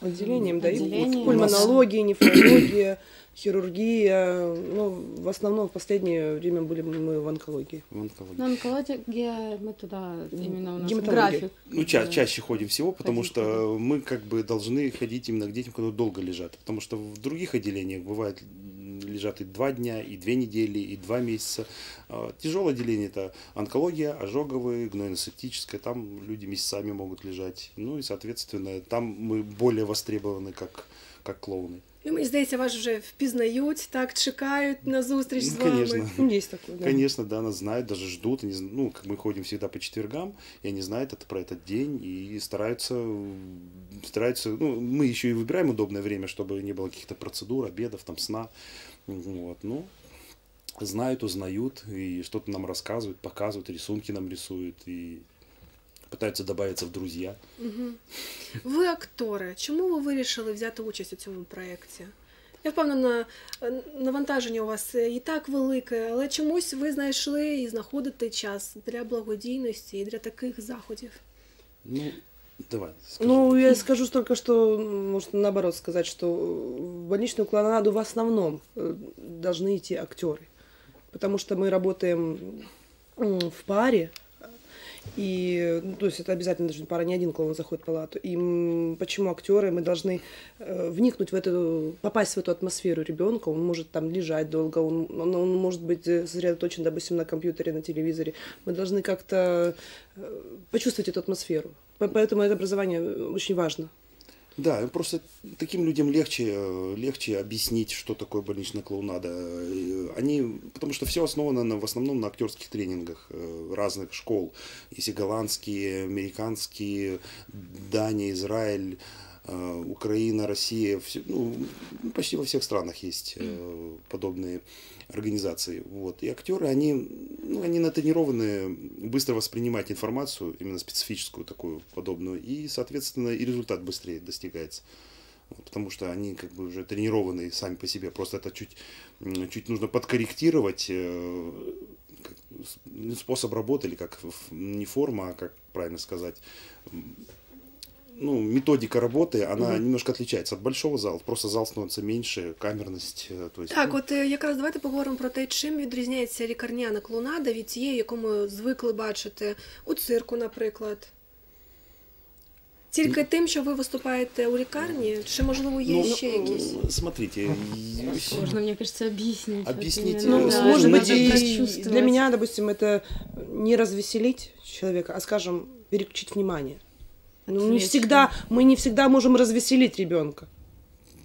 э, Отделением, да, и отделениям. пульмонология, нефрология, хирургия. Ну, в основном в последнее время были мы в онкологии. В онкологии. Ну, онкология, мы туда именно у нас график. Ну, ча- да. чаще ходим всего, потому Ходить, что мы как бы должны ходить именно к детям, которые долго лежат. Потому что в других отделениях бывает лежат и два дня, и две недели, и два месяца. А Тяжелое отделение это онкология, ожоговые, гнойно-септическое. Там люди месяцами могут лежать. Ну и, соответственно, там мы более востребованы как, как клоуны. І мені здається, вас вже впізнають, так, чекають на зустріч з Ну, вами. конечно. Есть такое, да. Конечно, да, нас знают, даже ждут. Они, зн- ну, как мы ходим всегда по четвергам, и они знают это, про этот день и стараются, м, стараются, ну, мы еще и выбираем удобное время, чтобы не было каких-то процедур, обедов, там, сна. Вот, ну, знают, узнают, и что-то нам рассказывают, показывают, рисунки нам рисуют, и пытаются добавиться в друзья. Мгм. Ви актори. Чому ви вирішили взяти участь у цьому проєкті? Я впевнена, е, навантаження у вас і так велике, але чомусь ви знайшли і знаходите час для благодійності і для таких заходів. Ну, давай. Ну, я скажу только, что, может, наоборот сказать, что в больничную клоунаду в основном э, должны идти актеры. Потому что мы работаем в паре, и, ну, то есть это обязательно должен пара, не один клоун заходит в палату. И почему актеры? Мы должны э, вникнуть в эту, попасть в эту атмосферу ребенка. Он может там лежать долго, он, он, он может быть э, сосредоточен, допустим, на компьютере, на телевизоре. Мы должны как-то э, почувствовать эту атмосферу. По- Поэтому это образование э, очень важно. Да, просто таким людям легче, э, легче объяснить, что такое больничная клоунада. Э, Они, потому что все основано на, в основном на актерских тренингах разных школ. Есть и голландские, американские, Дания, Израиль, Украина, Россия. Все, ну, почти во всех странах есть подобные организации. Вот. И актеры, они, ну, они натренированы быстро воспринимать информацию, именно специфическую такую подобную, и, соответственно, и результат быстрее достигается. Вот, потому что они как бы уже тренированные сами по себе. Просто это чуть, чуть нужно подкорректировать э, ну, способ работы, или как не форма, а как правильно сказать, ну, методика работы, она Мгм. немножко отличается от большого зала. Просто зал становится меньше, камерность. э, То есть, Так, ну, от е, якраз давайте поговоримо про те, чим відрізняється лікарняна клоунада від тієї, яку ми звикли бачити у цирку, наприклад. Тільки тим, що ви виступаєте у лікарні, чи можливо є Ну, ще якісь? Смотрите, и- Сложно, мне кажется, объяснить. вот Объяснить, именно, э, да, Может надо быть, и прочувствовать. для меня, допустим, это не развеселить человека, а, скажем, переключить внимание. Ну, не всегда, мы не всегда можем развеселить ребенка.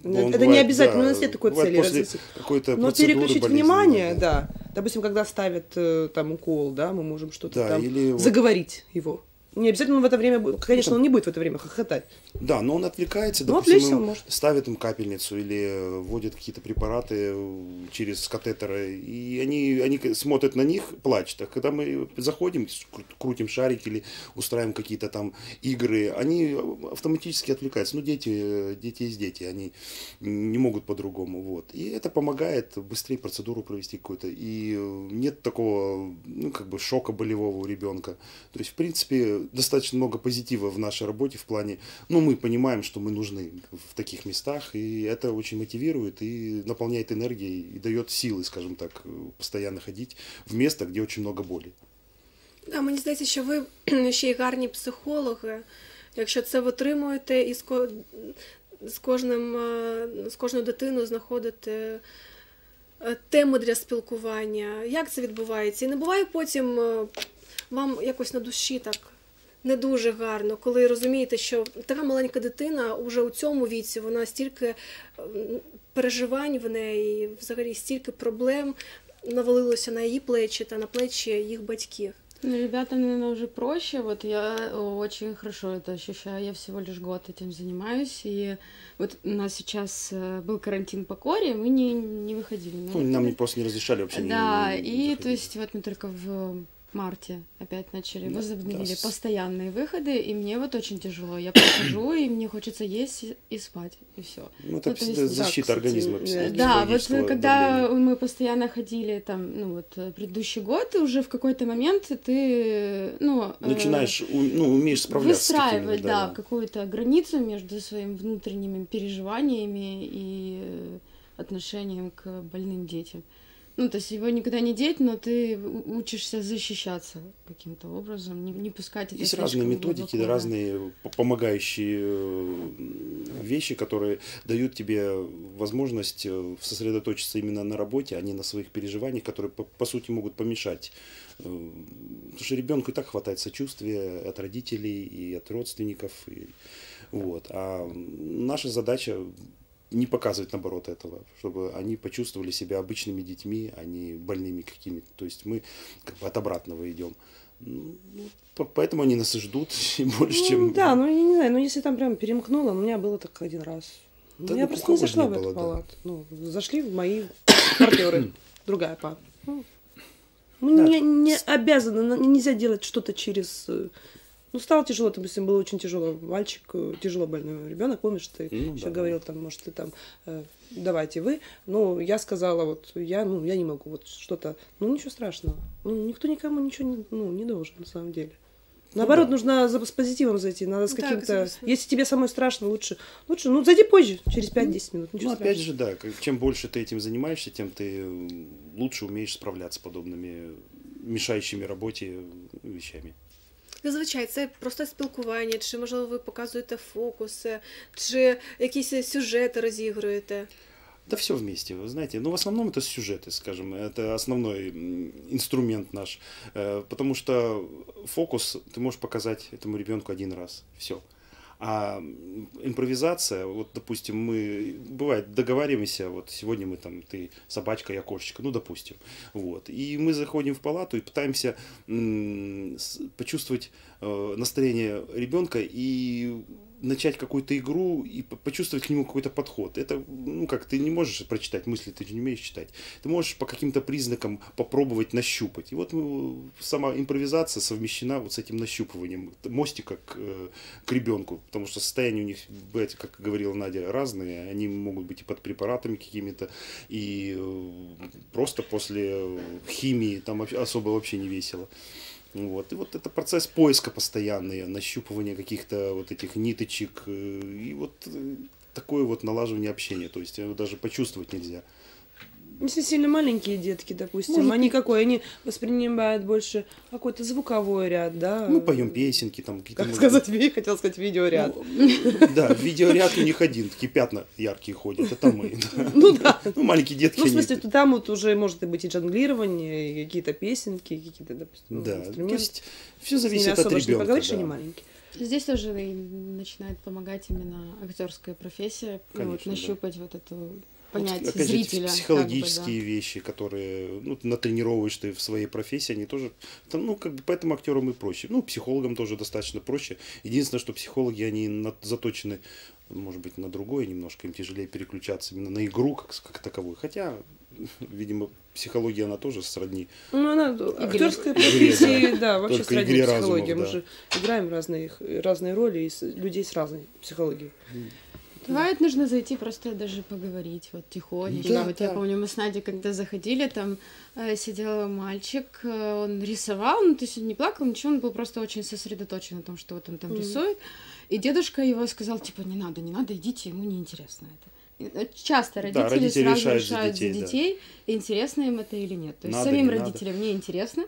Он это не бывает, обязательно, да, у нас нет такой цели после развеселить. какой-то Но переключить внимание, да. Допустим, когда ставят э, там укол, да, мы можем что-то Да, там или вот- заговорить его. Не обязательно он в это время, будет- конечно, он не будет в это время хохотать. Да, но он отвлекается, Ну, допустим, он может. ставят им капельницу или э, вводят какие-то препараты э, через катетеры, и они, они смотрят на них, плачут. А когда мы заходим, кру- крутим шарик или устраиваем какие-то там игры, они автоматически отвлекаются. Ну, дети, э, дети есть дети, они не могут по-другому. Вот. И это помогает быстрее процедуру провести какую-то. И э, нет такого, ну, как бы шока болевого у ребенка. То есть, в принципе, достаточно много позитива в нашей работе в плане, ну, мы понимаем, что мы нужны в таких местах, и это очень мотивирует и наполняет энергией и дает силы, скажем так, э, постоянно ходить в место, где очень много боли. Да, мені здається, що ви ще й гарні психологи. Якщо це витримуєте і з, ко... з, кожним, е, з кожною дитиною знаходите е, теми для спілкування. Як це відбувається? І не буває потім е, вам якось на душі так не дуже гарно, коли розумієте, що така маленька дитина уже у цьому віці, вона стільки е, переживань в неї, взагалі стільки проблем навалилося на її плечі та на плечі їх батьків. Ну, ребятам, наверное, уже проще. Вот я очень хорошо это ощущаю. Я всего лишь год этим занимаюсь. И вот у нас сейчас э, был карантин по коре, мы не, не выходили. на Ну, нам выходы. не, просто не разрешали вообще не- Да, не и то есть вот мы только в марте опять начали, Да, возобновили да, постоянные выходы, и мне вот очень тяжело. Я прихожу, и мне хочется есть и- спать, и все. Ну, это пс- защита организма, пс- Да, вот э, когда давления. мы постоянно ходили там, ну вот э, предыдущий год, уже в какой-то момент ты, ну... э, Начинаешь, у- ну, умеешь справляться такими, Выстраивать, да, да, да. какую-то границу между своими внутренними переживаниями и э, отношением к больным детям. Ну, то есть его никуда не деть, но ты учишься защищаться каким-то образом, не, не пускать это Есть разные методики, глубоко, да. разные по- помогающие э, вещи, которые дают тебе возможность э, сосредоточиться именно на работе, а не на своих переживаниях, которые по, по сути могут помешать. Э, Потому что ребенку и так хватает сочувствия от родителей и от родственников. И, вот. А наша задача не показывать наоборот этого, чтобы они почувствовали себя обычными детьми, а не больными какими-то. То есть мы как бы от обратного идем. Ну, по- поэтому они нас и ждут и больше, Ну, чем... Да, ну я не знаю, ну если там прям перемкнуло, у меня было так один раз. Ну, Да я ну, просто не зашла не в было, эту да. палату. Ну, зашли в мои партнеры, другая пара. Ну, Да. не, не обязаны, на- нельзя делать что-то через... э, Ну, стало тяжело, допустим, было очень тяжело. Мальчик, э, тяжело больной ребенок, помнишь, ты Ну, еще да. говорил, там, может, ты там, э, давайте вы. Ну, я сказала, вот, я, ну, я не могу, вот что-то. Ну, ничего страшного. Ну, никто никому ничего не, ну, не должен, на самом деле. Наоборот, да. нужно за- с позитивом зайти, надо с Так, каким-то... согласна. Если тебе самой страшно, лучше, лучше, ну, зайди позже, через 5-10 минут, ничего Ну, опять страшного. же, да, как- чем больше ты этим занимаешься, тем ты м, лучше умеешь справляться с подобными мешающими работе вещами. Зазвичай це просте спілкування, чи можливо ви показуєте фокуси, чи якісь сюжети розігруєте. Да все вместе, вы знаете. Ну, в основном это сюжеты, скажем, это основной м, инструмент наш. Э, Потому что фокус ты можешь показать этому ребенку один раз. Все. А импровизация, вот, допустим, мы, бывает, договариваемся, вот сегодня мы там, ты собачка, я кошечка, ну, допустим, вот, и мы заходим в палату и пытаемся почувствовать э, настроение ребенка и начать какую-то игру и по- почувствовать к нему какой-то подход. Это, ну как, ты не можешь прочитать мысли, ты же не умеешь читать. Ты можешь по каким-то признакам попробовать нащупать. И вот ну, сама импровизация совмещена вот с этим нащупыванием мостика к, э, к ребенку, потому что состояния у них, бывает, как говорила Надя, разные. Они могут быть и под препаратами какими-то, и э, просто после химии там особо вообще не весело. Вот. И вот это процесс поиска постоянный, нащупывания каких-то вот этих ниточек, э, и вот э, такое вот налаживание общения. То есть его даже почувствовать нельзя. Если сильно маленькие детки, допустим, Может они какой? Они воспринимают больше какой-то звуковой ряд, да? Мы поем песенки, там какие-то... Как сказать, ви- хотел сказать видеоряд. Да, видеоряд у них один, такие пятна яркие ходят, это мы. да. Ну да. Ну, маленькие детки. Ну, в смысле, то там вот уже может быть и жонглирование, и какие-то песенки, какие-то, допустим, Да, то есть ними зависит от особо ж не ребёнка, поговоришь, они маленькие. Здесь тоже начинает помогать именно актерская профессия, ну, вот нащупать вот эту Вот, понятие опять же, эти зрителя. как бы, психологические да. вещи, которые ну, натренировываешь ты в своей профессии, они тоже, там, ну, как бы поэтому актерам и проще. Ну, психологам тоже достаточно проще. Единственное, что психологи, они на- заточены, может быть, на другое немножко, им тяжелее переключаться именно на игру как, как таковую. Хотя, видимо, психология, она тоже сродни. Ну, она актерская профессия, да. вообще сродни психологии. Мы же играем разные, разные роли, и людей с разной психологией. Бывает, нужно зайти просто даже поговорить, вот тихонечко. Да, вот я да. помню, мы с Надей, когда заходили, там э, сидел мальчик, э, он рисовал, ну, то есть он не плакал, ничего, он был просто очень сосредоточен на том, что вот он там Мгм. рисует. И дедушка его сказал, типа, не надо, не надо, идите, ему неинтересно это. Э, Часто родители, родители сразу решают решают, за детей, за да. детей, интересно им это или нет. То есть Надо, самим не надо. родителям не интересно,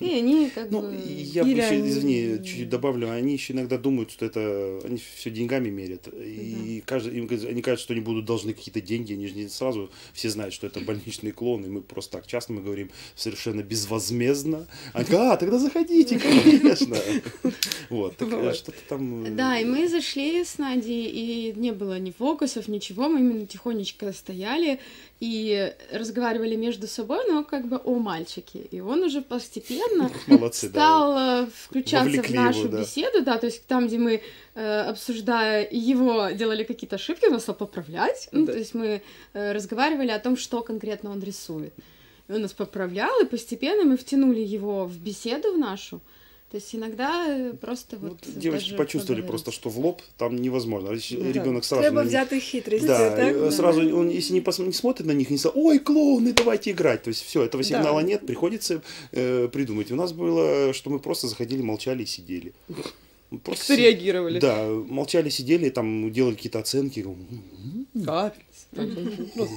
и они как бы... Ну, Я бы Или еще, они- извини, чуть-чуть добавлю, они еще иногда думают, что это, они все деньгами мерят, и каждый, им, они кажется, что они будут должны какие-то деньги, они же не сразу все знают, что это больничный клон, и мы просто так часто мы говорим совершенно безвозмездно, они говорят, а, тогда заходите, конечно. Вот, так, э, что-то там... э, Да, и мы зашли с Надей, и не было ни фокусов, ничего, мы именно тихонечко стояли и разговаривали между собой, но как бы о мальчике. И он уже постепенно Молодцы, да. стал э, включаться в Вовлекли нашу его, да. беседу, да, то есть там, где мы, э, обсуждая его, делали какие-то ошибки, он стал поправлять, ну, то есть мы э, разговаривали о том, что конкретно он рисует. И он нас поправлял, и постепенно мы втянули его в беседу в нашу. То есть иногда э, просто вот... Девочки даже почувствовали поговорить. просто, что в лоб там невозможно. Да. Ребенок сразу Треба взяти хитрості, Да, так? сразу он, если не, пос- не смотрит на них, не сразу, ой, клоуны, давайте играть. То есть все, этого сигнала Да. нет, приходится э, придумать. У нас было, что мы просто заходили, молчали и сидели. Просто Как-то реагировали. Да, молчали, сидели, там делали какие-то оценки. «М-м-м». Капец.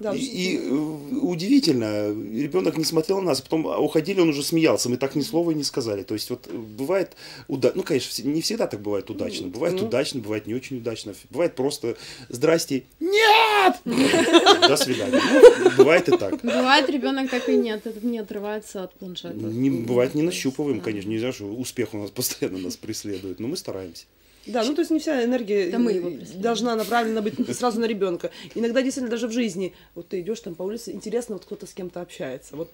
Да, И, и, э, удивительно, ребенок не смотрел на нас, а потом уходили, он уже смеялся, мы так ни слова и не сказали. То есть вот э, бывает, уда... ну конечно, не всегда так бывает удачно, бывает Ну. удачно, бывает не очень удачно, бывает просто здрасте, нет, до свидания. Ну, бывает и так. Бывает, ребенок так и нет, не отрывается от планшета. Не, бывает не нащупываем, конечно, нельзя, что успех у нас постоянно нас преследует, но мы стараемся. Да, ну то есть не вся энергия Это мы э, его преследуем. должна направлена быть сразу на ребенка. Иногда действительно даже в жизни, вот ты идешь там по улице, интересно, вот кто-то с кем-то общается. Вот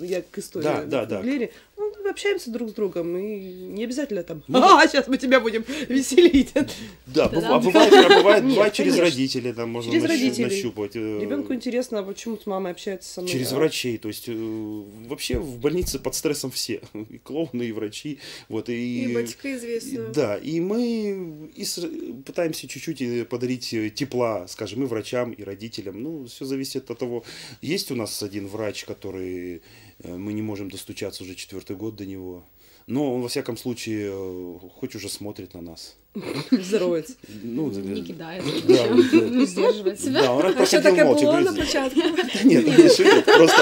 я к истории Да, да, да. Лере, ну, мы общаемся друг с другом, и не обязательно там, а, сейчас мы тебя будем веселить. Да, Да. быв- а бывает, а бывает, Нет, бывает через родителей, там можно Через нащу- родителей. нащупать. э, Ребенку интересно, а почему с мамой общается со мной. Через а? врачей, то есть э, вообще в больнице под стрессом все, и клоуны, и врачи, вот и. І батьки, звісно. Да, и мы и с- пытаемся чуть-чуть э, подарить э, тепла, скажем, и врачам, и родителям. Ну, все зависит от того. Есть у нас один врач, который э, мы не можем достучаться уже четвертый год до него. Но он, во всяком случае, э, хоть уже смотрит на нас. Здоровается. Ну, Не да, кидает да, ничего, да. не сдерживает себя. Да, он А що проходил таке молча, було говорит, на початку? нет, не шутит, просто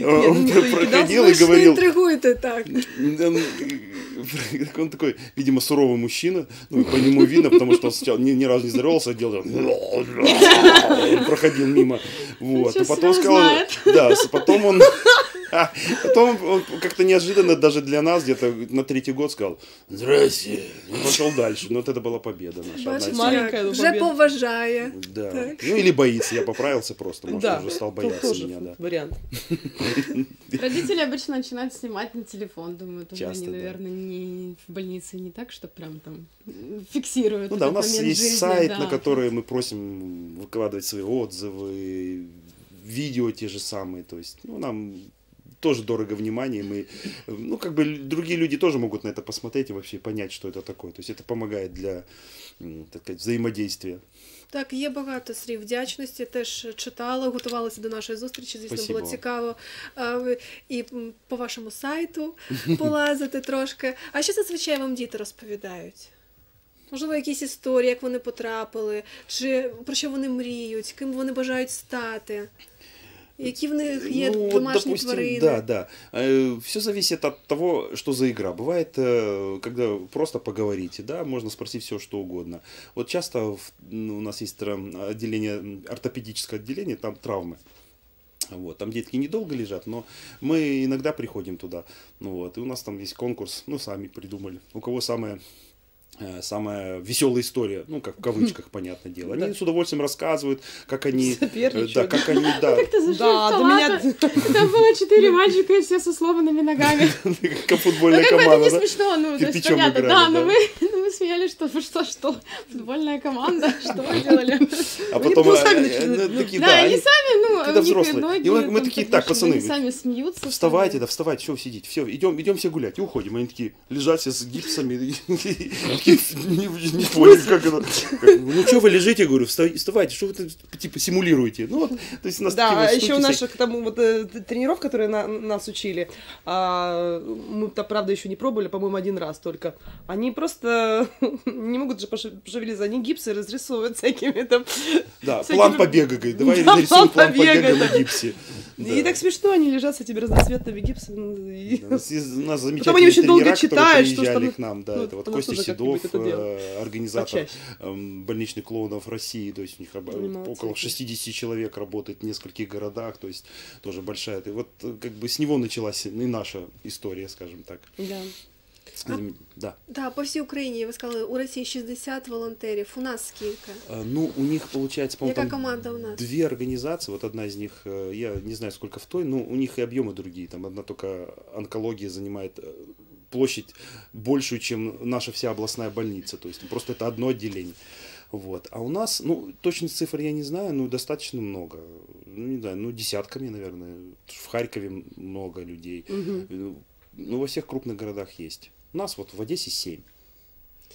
э, он Ні, ну, проходил ви и ж не говорил, інтригуєте так. Он, такой, видимо, суровый мужчина, ну, по нему видно, потому что он сначала ни, ни разу не здоровался, а делал, проходил мимо, вот, и всё потом сказал, да, потом он, а, потом он как-то неожиданно даже для нас, где-то на третий год сказал, здрасте, и пошел дальше, но вот это была победа наша. Бачите, Маленькая, вже поважає. Да. Ну или боится, я поправился просто, может, Да, уже стал бояться тоже меня, да. вариант. Родители обычно начинают снимать на телефон, думают, уже Часто, они, да. наверное, не в больнице не так, что прям там фиксируют Ну да, у нас есть жизни, сайт, да. на который мы просим выкладывать свои отзывы, видео те же самые. То есть, ну, нам тоже дорого внимание. Мы, ну, как бы л- другие люди тоже могут на это посмотреть и вообще понять, что это такое. То есть это помогает для, м, так сказать, взаимодействия. Так, є багато слів вдячності. Теж читала, готувалася до нашої зустрічі. Звісно, Спасибо було вам. цікаво а, ви- і м, по вашому сайту полазити трошки. А що зазвичай вам діти розповідають? Можливо, якісь історії, як вони потрапили, чи про що вони мріють, ким вони бажають стати. Які в них є Ну, вот, домашні допустим, тварини? Да, да. Все зависит от того, что за игра. Бывает, э, когда просто поговорите, да, можно спросить все, что угодно. Вот часто в- ну, у нас есть тра- отделение, м, ортопедическое отделение, там травмы. Вот, там детки недолго лежат, но мы иногда приходим туда. Ну вот, и у нас там есть конкурс, ну, сами придумали. У кого самая э, самая веселая история, ну, как в кавычках, понятное дело. Они Да. с удовольствием рассказывают, как они... э, Соперничают. Да, как они, да, Как-то зашли Да, до меня- там было четыре мальчика, и все со сломанными ногами. как футбольная ну, как бы команда, это да? не смешно, ну, то есть понятно, да, но да. мы, ну, мы смеялись, что, вы что, что, футбольная команда, что вы делали? А потом ну, э, э, ну, ну, такие, Да, да, они сами, ну, когда у них взрослые. ноги И мы, такие, так, пацаны, они сами смеются. вставайте, да, вставайте, все, сидите, все, идем, идем все гулять, и уходим. Они такие лежат все с гипсами, такие, не, не поняли, как это. Как, Ну что вы лежите, говорю, «Вста- вставайте, что вы типа симулируете? Ну вот, то есть у нас Да, а еще у наших там вот э, тренеров, которые на- нас учили, а, мы-то, правда, еще не пробовали, по-моему, один раз только. Они просто не могут же пош- пошевелиться, они гипсы разрисовывают всякими там. Да, всякими- план побега, говорит, давай Да, нарисуем план побега побега, на да. гипсе. И Да. так смешно, они лежат с этими разноцветными гипсами. и- Да, У нас, нас Потом замечательные они очень долго читают, что там- к нам, да, ну, это вот Костя Седов, как-нибудь это делать. э, организатор Почаще. эм, больничных клоунов России, то есть у них об- Они молодцы около какие. 60 человек работает в нескольких городах, то есть тоже большая. И вот э, как бы с него началась и наша история, скажем так. Да. Зам- Да. Да, по всій Україні ви сказали, у Росії 60 волонтерів. У нас скільки? Э, Ну, у них получается, по-моему, Яка там команда у нас? две организации, вот одна из них, э, я не знаю, сколько в той, но у них и объемы другие. Там одна только онкология занимает э, площадь большую, чем наша вся областная больница. То есть просто это одно отделение. Вот. А у нас, ну, точных цифр я не знаю, но достаточно много. Ну, не знаю, ну, десятками, наверное. В Харькове много людей. Э, Ну, во всех крупных городах есть. У нас вот в Одессе семь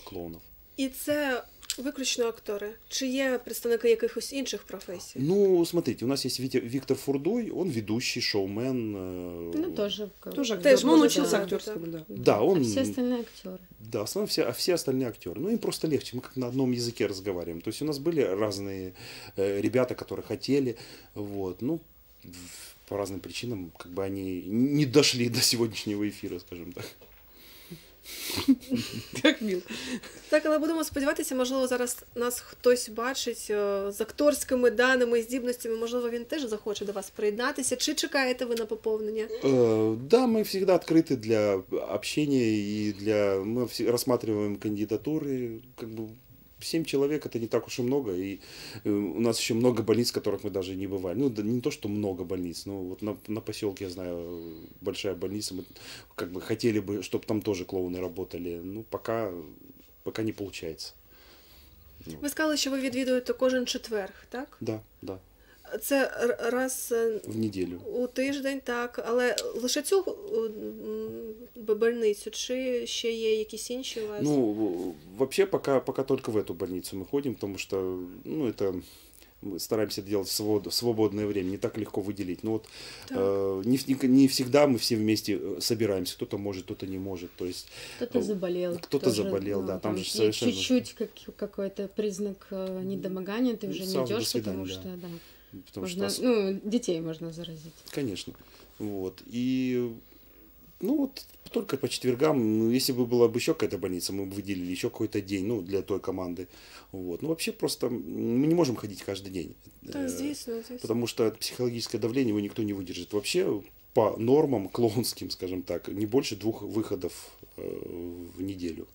клоунов. І це виключно актори. Чи є представники якихось інших професій? Ну, смотрите, у нас есть Витя, Виктор Фурдой, он ведущий, шоумен. э, Ну, тоже. как бы. Тоже Теж актер. Ну, он можно, учился да, актерскому, да. Да, он... А все остальные актеры. Да, в основном все, а все остальные актеры. Ну, им просто легче, мы как на одном языке разговариваем. То есть у нас были разные э, ребята, которые хотели, вот, ну, в- по разным причинам, как бы они не дошли до сегодняшнего эфира, скажем так. Так мило. Так, але будемо сподіватися, можливо, зараз нас хтось бачить з акторськими даними, здібностями. Можливо, він теж захоче до вас приєднатися. Чи чекаєте ви на поповнення? Да, ми завжди відкриті для общения і для ми розглядаємо кандидатури. 7 человек это не так уж и много, и э, у нас еще много больниц, в которых мы даже не бывали. Ну, да не то, что много больниц, но вот на, на поселке, я знаю, большая больница, мы как бы хотели бы, чтобы там тоже клоуны работали, ну, пока, пока не получается. Вы сказали, что вы відвідуєте кожен четверг, так? Да, да. Це р- раз е, в неделю. у тиждень, так, але лише цю м, больницю, чи ще є якісь інші у вас? Ну, в- вообще пока, пока только в эту больницу мы ходим, потому что, ну, это мы стараемся делать в свобод- свободное время, не так легко выделить. Но вот Так. э, не, в- не, не всегда мы все вместе э, собираемся, кто-то может, кто-то не может. То есть Кто-то э, заболел. Кто-то тоже, заболел, ну, да, там же есть совершенно... Чуть-чуть как- какой-то признак э, недомогания, ты Ну, уже не сразу до идешь, свидания, потому да. что, да, Потому можно, что ну, детей можно заразить. Конечно. Вот. И ну вот только по четвергам, ну, если бы была бы еще какая-то больница, мы бы выделили еще какой-то день, ну, для той команды. Вот. Ну, вообще просто мы не можем ходить каждый день. Так, Э, звісно, звісно. Потому что психологическое давление его никто не выдержит. Вообще, по нормам клоунским, скажем так, не больше двух выходов э, в неделю.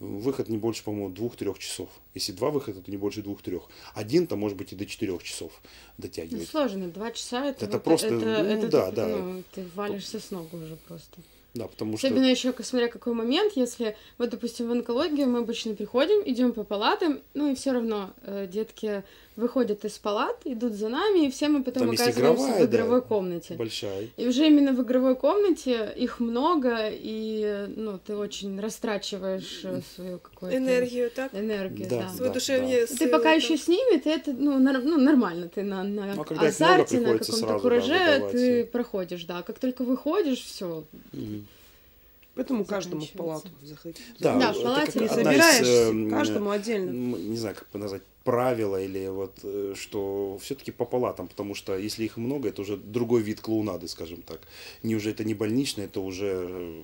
Выход не больше, по-моему, двух-трех часов. Если два выхода, то не больше двух-трех. Один-то может быть и до четырех часов Ну, дотягивает. сложно, два часа это, Это вот, просто, это, ну, это, да, ты, да. ну, ты валишься с ног уже просто. Да, потому что... Особенно еще, смотря какой момент, если, вот, допустим, в онкологию мы обычно приходим, идем по палатам, ну и все равно э, детки выходят из палат, идут за нами, и все мы потом Там оказываемся игровая, в игровой да, комнате. Большая. И уже именно в игровой комнате их много, и ну, ты очень растрачиваешь э, свою какую-то Энергию, так? Энергию, Да, да. Свої да, душевні Ты пока еще с ними, ты это ну, нор- ну, нормально, ты на, на Ну, а азарте, на каком-то сразу, да, кураже выдавать ты проходишь, да. Как только выходишь, все. Поэтому каждому в палату заходить. Да, Да, в палате не одна из, собираешь, эм, каждому отдельно. не знаю, как назвать, правила или вот э, что все-таки по палатам, потому что если их много, это уже другой вид клоунады, скажем так. Не уже это не больничное, это уже э,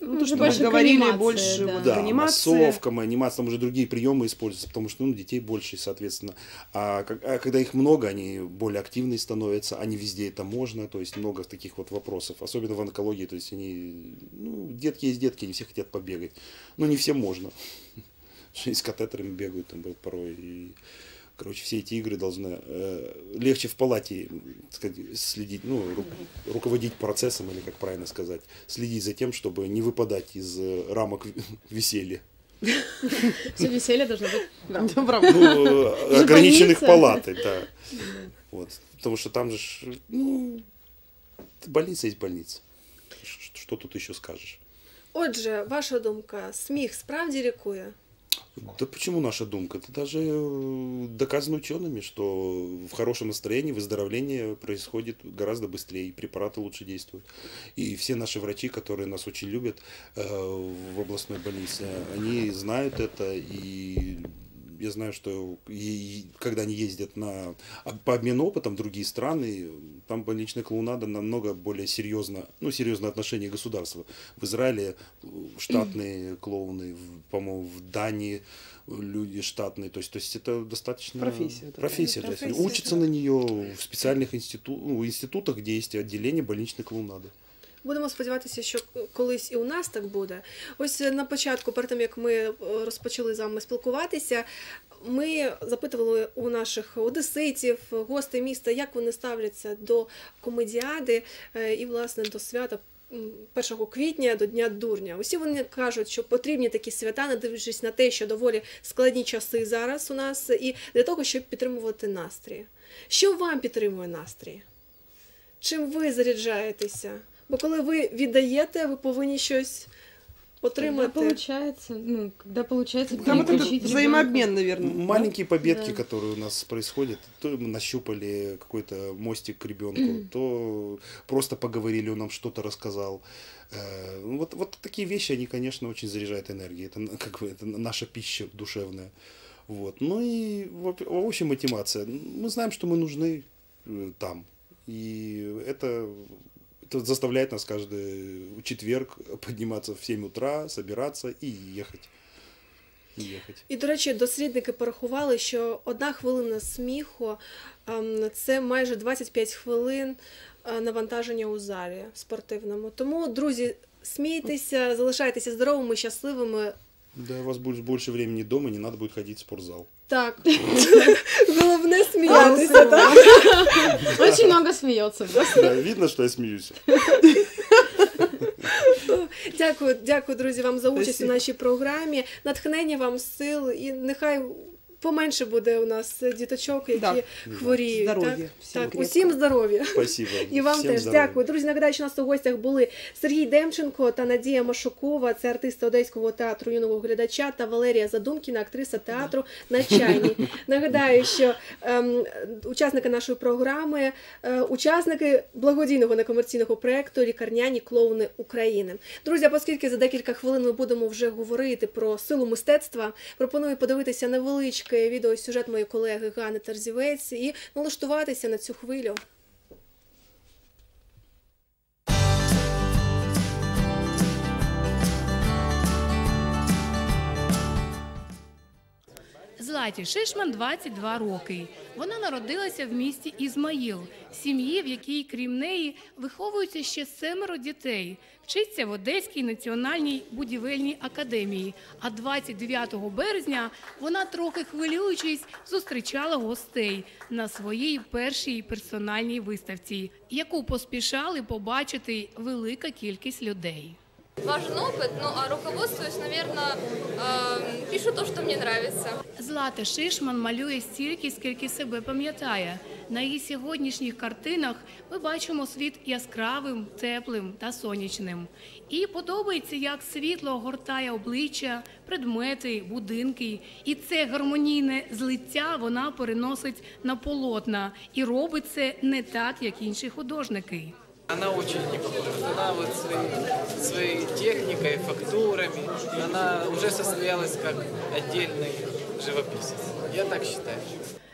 Ну, то, что мы говорили, больше да, да анимация. массовка, мы- анимация, там уже другие приемы используются, потому что ну, детей больше, соответственно. А, как- а когда их много, они более активные становятся, они везде это можно, то есть много таких вот вопросов, особенно в онкологии, то есть они, ну, детки есть детки, не все хотят побегать, но не всем можно. Что и с катетерами бегают там бывает порой, и, короче, все эти игры должны э, легче в палате м, так сказать, следить, ну, ру- руководить процессом, или как правильно сказать, следить за тем, чтобы не выпадать из э, рамок в- веселья. Все веселье должно быть в рамках. Ну, э, Же ограниченных больница. палатой, да. Вот. Потому что там же, ж, ну, больница есть больница. Ш- Что тут еще скажешь? Отже, ваша думка, сміх справді лікує? Да почему наша думка? Это даже э, доказано учеными, что в хорошем настроении выздоровление происходит гораздо быстрее, препараты лучше действуют. И все наши врачи, которые нас очень любят э, в областной больнице, они знают это, и я знаю, что и- и когда они ездят на, а, по обмену опытом в другие страны, там больничная клоунада намного более серьезно, ну, серьезное отношение государства. В Израиле э, штатные клоуны, по-моему, в Дании люди штатные, то есть, то есть это достаточно Профессия такая. профессия, Профессия, учатся на нее в специальных институ- ну, институтах, где есть отделение больничной клоунады. Будемо сподіватися, що колись і у нас так буде. Ось на початку, перед тим як ми е, розпочали з вами спілкуватися, ми запитували у наших одеситів, гостей міста, як вони ставляться до комедіади е, і, власне, до свята. 1 квітня до Дня дурня. Усі вони кажуть, що потрібні такі свята, не дивлячись на те, що доволі складні часи зараз у нас, і для того, щоб підтримувати настрій. Що вам підтримує настрій? Чим ви заряджаєтеся? Бо коли ви віддаєте, ви повинні щось Когда отримати. получается, ну, когда получается Там вот этот переключить взаимообмен, ребенка. наверное. М- Маленькие победки, Да. которые у нас происходят, то мы нащупали какой-то мостик к ребенку, то просто поговорили, он нам что-то рассказал. Э, ну Вот, вот такие вещи, они, конечно, очень заряжают энергией. Это н- как бы это наша пища душевная. Вот. Ну и в, в общем мотивация. Мы знаем, что мы нужны э, там. И это, это заставляет нас каждый четверг подниматься в 7 утра, собираться и ехать. И ехать. І, до речі, дослідники порахували, що одна хвилина сміху ем, це майже 25 хвилин е, навантаження у залі спортивному. Тому, друзі, смійтеся, залишайтеся здоровими, щасливими. Да, у вас будет больше времени дома, не надо будет ходить в спортзал. Так, головне сміятися. так? Очень много смеется. Да, видно, что я смеюсь. Дякую, дякую, друзі, вам за участь у Спасибо. нашій програмі. Натхнення вам сил і нехай. Поменше буде у нас діточок, які Да. хворіють. Здоров'я. Так, Всім так усім здоров'я. Спасибо. І вам Всем теж здоровья. дякую. Друзі, нагадаю, що у нас у гостях були Сергій Демченко та Надія Машукова, це артисти Одеського театру юного глядача та Валерія Задумкіна, актриса театру на чайні. Нагадаю, що ем, учасники нашої програми, е, учасники благодійного некомерційного проєкту Лікарняні клоуни України. Друзі, оскільки за декілька хвилин ми будемо вже говорити про силу мистецтва, пропоную подивитися невеличке відеосюжет моєї колеги Гани Тарзівець і налаштуватися на цю хвилю. Златі Шишман 22 роки. Вона народилася в місті Ізмаїл, сім'ї, в якій, крім неї, виховуються ще семеро дітей. Вчиться в Одеській національній будівельній академії. А 29 березня вона, трохи хвилюючись, зустрічала гостей на своїй першій персональній виставці, яку поспішали побачити велика кількість людей. Важен опыт, ну а руководствуюсь, наверное, пишу то, что мне нравится. Злата Шишман малює стільки, скільки себе пам'ятає. На її сьогоднішніх картинах ми бачимо світ яскравим, теплим та сонячним. І подобається, як світло огортає обличчя, предмети, будинки. І це гармонійне злиття вона переносить на полотна і робить це не так, як інші художники. Она очень не похожа. Она вот своей, своей техникой, фактурами, она уже состоялась как отдельный живописец. Я так считаю.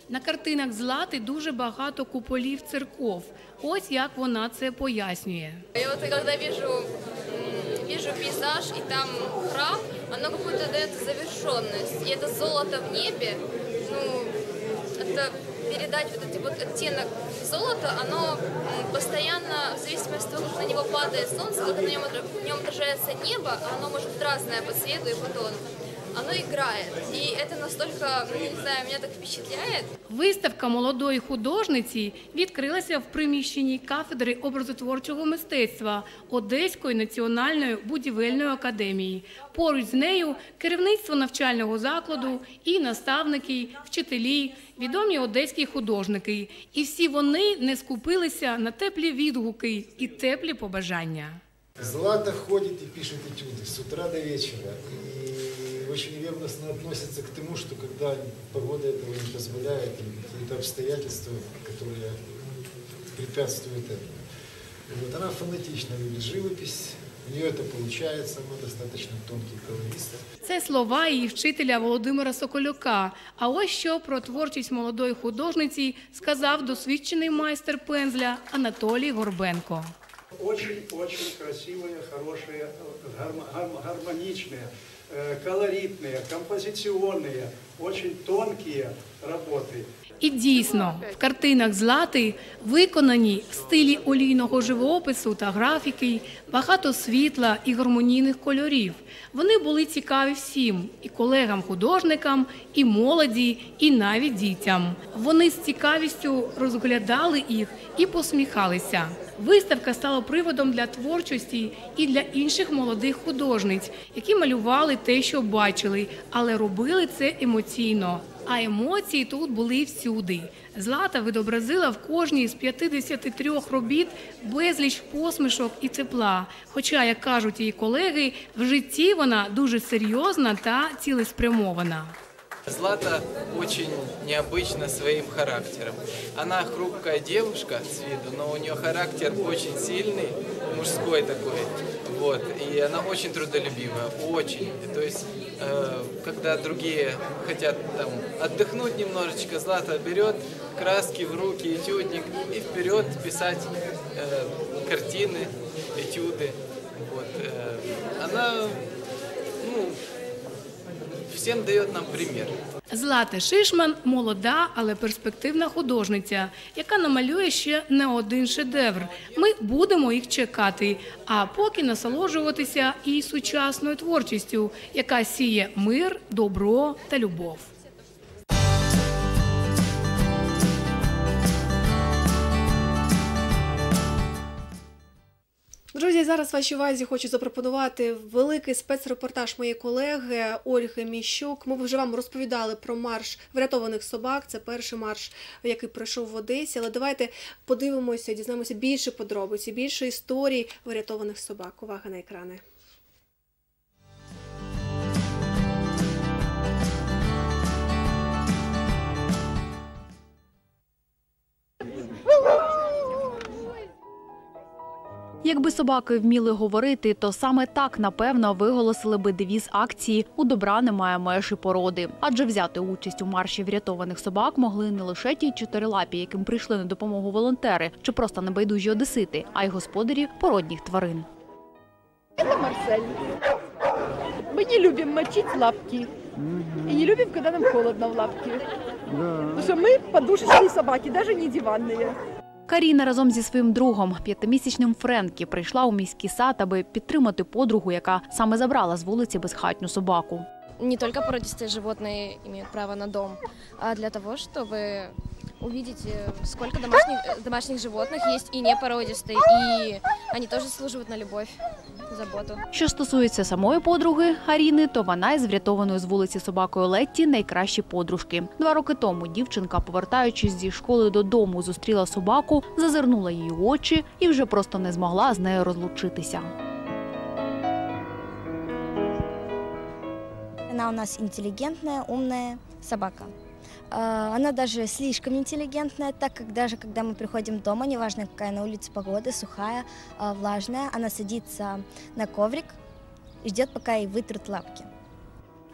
На картинах Злати дуже багато куполів церков. Ось як вона це пояснює. Я вот когда вижу, вижу пейзаж и там храм, оно какую-то дает завершенность. И это золото в небе, ну, это передать вот эти вот оттенок золота, оно постоянно, в зависимости от того, как на него падает солнце, как на нем, в нем отражается небо, оно может быть разное по цвету и по тону. Оно играет. И это настолько, ну, не знаю, меня так впечатляет. Виставка молодої художниці відкрилася в приміщенні кафедри образотворчого мистецтва Одеської національної будівельної академії. Поруч з нею керівництво навчального закладу і наставники, вчителі, відомі одеські художники. І всі вони не скупилися на теплі відгуки і теплі побажання. Злата ходит и пишет этюды с утра до вечера. И очень ревностно относится к тому, что когда погода этого не позволяет, или какие-то обстоятельства, которые препятствуют этому. И вот она фанатично любит живопись, у нее это получается, она достаточно тонкий колорист. Це слова її вчителя Володимира Соколюка. А ось що про творчість молодої художниці сказав досвідчений майстер пензля Анатолій Горбенко. Очень-очень красивые, хорошие, гармо- гармо- гармоничные, э, колоритные, композиционные, очень тонкие работы. І дійсно, в картинах Злати виконані в стилі олійного живопису та графіки багато світла і гармонійних кольорів. Вони були цікаві всім і колегам-художникам, і молоді, і навіть дітям. Вони з цікавістю розглядали їх і посміхалися. Виставка стала приводом для творчості і для інших молодих художниць, які малювали те, що бачили, але робили це емоційно. А емоції тут були всюди. Злата відобразила в кожній з 53 робіт безліч посмішок і тепла. Хоча, як кажуть її колеги, в житті вона дуже серйозна та цілеспрямована. Злата очень необычна своим характером. Она хрупкая девушка с виду, но у нее характер очень сильный, мужской такой. Вот. И она очень трудолюбивая, очень. То есть, э, когда другие хотят там отдохнуть немножечко, Злата берет краски в руки, этюдник и вперед писать э, картины, этюды. Вот. Э, она, ну, всем дає нам примір. Злата Шишман молода, але перспективна художниця, яка намалює ще не один шедевр. Ми будемо їх чекати, а поки насолоджуватися і сучасною творчістю, яка сіє мир, добро та любов. Друзі, зараз вашій увазі хочу запропонувати великий спецрепортаж моєї колеги Ольги Міщук. Ми вже вам розповідали про марш врятованих собак. Це перший марш, який пройшов в Одесі. Але давайте подивимося, дізнаємося більше подробиць, більше історій врятованих собак. Увага на екрани. Якби собаки вміли говорити, то саме так напевно виголосили би девіз акції У добра немає межі породи. Адже взяти участь у марші врятованих собак могли не лише ті чотирилапі, яким прийшли на допомогу волонтери, чи просто небайдужі одесити, а й господарі породніх тварин. Это Марсель. Мы не любим мочить лапки. И не любим, когда нам холодно в лапки. Потому что мы подушечные собаки, даже не диванные. Каріна разом зі своїм другом, п'ятимісячним Френкі, прийшла у міський сад, аби підтримати подругу, яка саме забрала з вулиці безхатню собаку. не только породистые животные имеют право на дом, а для того, чтобы увидеть, э, сколько домашних, э, домашних животных есть и непородистые, и они тоже заслуживают на любовь, заботу. Що стосується самої подруги Аріни, то вона із врятованою з вулиці собакою Летті найкращі подружки. Два роки тому дівчинка, повертаючись зі школи додому, зустріла собаку, зазирнула її в очі і вже просто не змогла з нею розлучитися. Она у нас интеллигентная, умная собака. А, Она даже слишком интеллигентная, так как даже когда мы приходим дома, неважно какая на улице погода, сухая, а, влажная, она садится на коврик и ждет, пока ей вытрут лапки.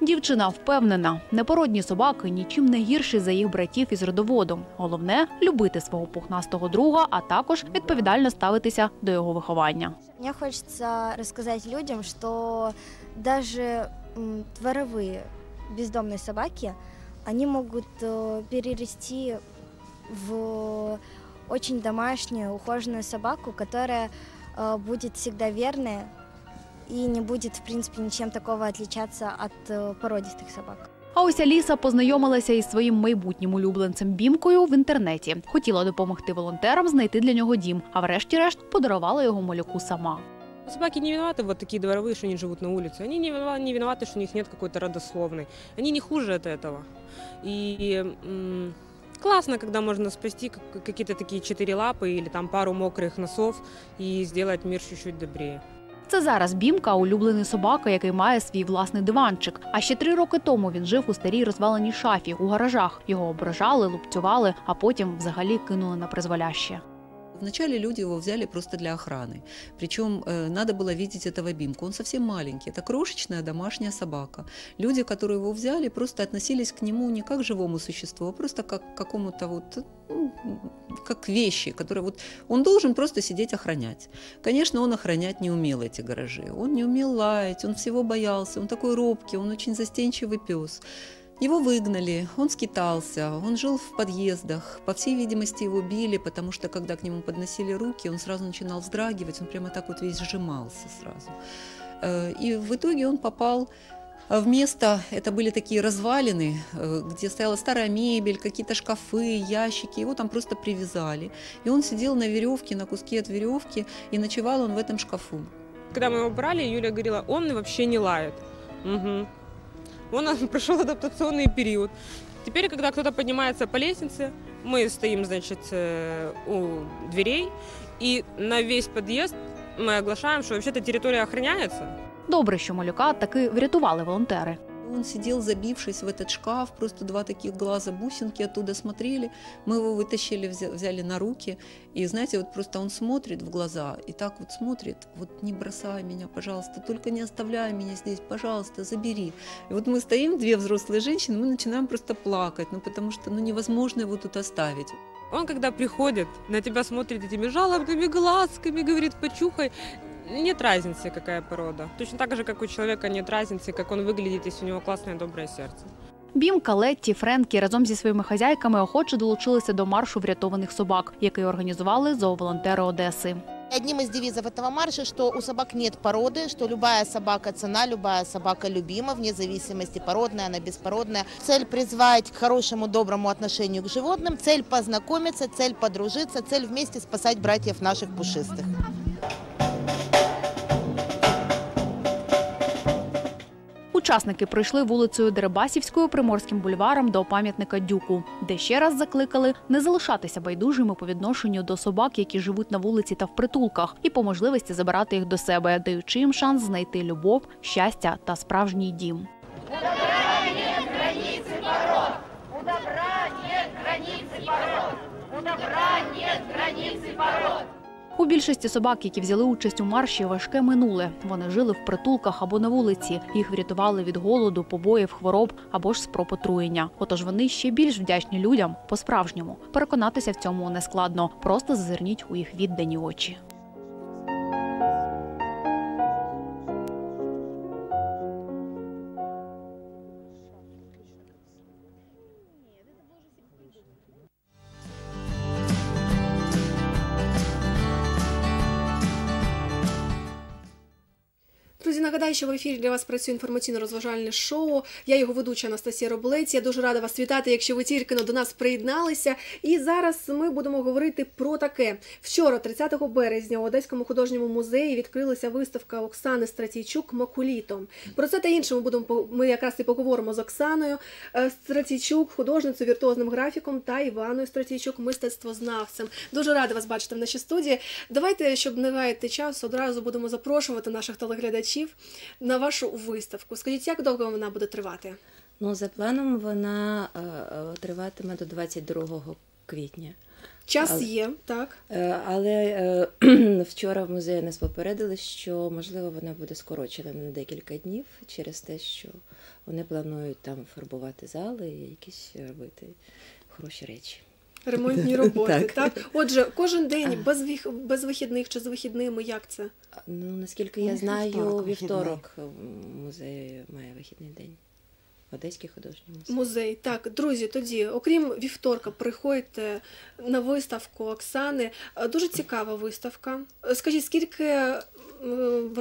Дівчина впевнена, непородні собаки нічим не гірші за їх братів із родоводом. Головне любити свого пухнастого друга, а також відповідально ставитися до його виховання. Мне хочется рассказать людям, что даже м, дворовые бездомные собаки, они могут э, перерасти в очень домашнюю, ухоженную собаку, которая э, будет всегда верная и не будет, в принципе, ничем такого отличаться от э, породистых собак. А ось Аліса познайомилася із своїм майбутнім улюбленцем Бімкою в інтернеті. Хотіла допомогти волонтерам знайти для нього дім, а врешті-решт подарувала його малюку сама. Собаки не виноваты, вот такие дворовые, что они живут на улице. Они не виноваты, не виноваты, что у них нет какой-то родословной. Они не хуже от этого. И м, классно, когда можно спасти как- какие-то такие четыре лапы или там пару мокрых носов и сделать мир чуть-чуть добрее. Це зараз Бімка улюблений собака, який має свій власний диванчик. А ще три роки тому він жив у старій розваленій шафі у гаражах. Його ображали, лупцювали, а потім взагалі кинули на призволяще. Вначале люди его взяли просто для охраны. Причем э, надо было видеть этого Бимку. Он совсем маленький. Это крошечная домашняя собака. Люди, которые его взяли, просто относились к нему не как к живому существу, а просто как к какому-то вот, ну, как вещи, которые вот он должен просто сидеть охранять. Конечно, он охранять не умел эти гаражи. Он не умел лаять, он всего боялся, он такой робкий, он очень застенчивый пес. Его выгнали, он скитался, он жил в подъездах. По всей видимости, его били, потому что, когда к нему подносили руки, он сразу начинал вздрагивать, он прямо так вот весь сжимался сразу. Э, И в итоге он попал в место, это были такие развалины, э, где стояла старая мебель, какие-то шкафы, ящики, его там просто привязали. И он сидел на веревке, на куске от веревки, и ночевал он в этом шкафу. Когда мы его брали, Юля говорила, он вообще не лает. Мгм. Он прошел адаптационный период. Теперь, когда кто-то поднимается по лестнице, мы стоим, значит, э, у дверей, и на весь подъезд мы оглашаем, что вообще-то территория охраняется. Добре, що малюка таки врятували волонтери. Он сидел, забившись в этот шкаф, просто два таких глаза бусинки оттуда смотрели. Мы его вытащили, взя- взяли на руки. И знаете, вот просто он смотрит в глаза и так вот смотрит, вот не бросай меня, пожалуйста, только не оставляй меня здесь, пожалуйста, забери. И вот мы стоим, две взрослые женщины, мы начинаем просто плакать, ну потому что ну, невозможно его тут оставить. Он, когда приходит, на тебя смотрит этими жалобными глазками, говорит, почухай. Нет разницы, какая порода. Точно так же, как у человека нет разницы, как он выглядит, если у него классное доброе сердце. Бімка, Летті, Френкі разом зі своїми хазяйками охоче долучилися до маршу врятованих собак, який організували зооволонтери Одеси. Одним из девизов этого марша, что у собак нет породы, что любая собака цена, любая собака любима, вне зависимости породная она, беспородная. Цель призвать к хорошему, доброму отношению к животным, цель познакомиться, цель подружиться, цель вместе спасать братьев наших пушистых. Учасники пройшли вулицею Дерибасівською Приморським бульваром до пам'ятника Дюку, де ще раз закликали не залишатися байдужими по відношенню до собак, які живуть на вулиці та в притулках, і по можливості забирати їх до себе, даючи їм шанс знайти любов, щастя та справжній дім. У добра нет границы пород. У добра нет границы пород. У добра нет границы пород. У більшості собак, які взяли участь у марші, важке минуле. Вони жили в притулках або на вулиці. Їх врятували від голоду, побоїв, хвороб або ж спроб отруєння. Отож вони ще більш вдячні людям по-справжньому. Переконатися в цьому не складно. Просто зазирніть у їх віддані очі. Друзі, нагадаю, що в ефірі для вас працює інформаційно-розважальне шоу. Я його ведуча Анастасія Роболець. Я дуже рада вас вітати, якщо ви тільки до нас приєдналися. І зараз ми будемо говорити про таке. Вчора, 30 березня, у Одеському художньому музеї відкрилася виставка Оксани Стратійчук Макуліто. Про це та інше ми будемо ми якраз і поговоримо з Оксаною е, Стратійчук, художницею, віртуозним графіком та Іваною Стратійчук, мистецтвознавцем. Дуже рада вас бачити в нашій студії. Давайте, щоб не гаяти час, одразу будемо запрошувати наших телеглядачів на вашу виставку. Скажіть, як довго вона буде тривати? Ну, за планом вона е, е, триватиме до 22 квітня. Час Але- є, так. Е, Але е, вчора в музеї нас попередили, що можливо вона буде скорочена на декілька днів через те, що вони планують там фарбувати зали і якісь робити хороші речі. Ремонтні роботи, Так. так. Отже, кожен день без вих... без вихідних чи з вихідними, як це? Ну наскільки я Ну, знаю, вівторок вівторок музей має вихідний день. Одеський художній музей. Музей. Так, друзі, тоді, окрім вівторка, приходьте на виставку Оксани. Е, Дуже цікава виставка. Е, Скажіть, скільки е,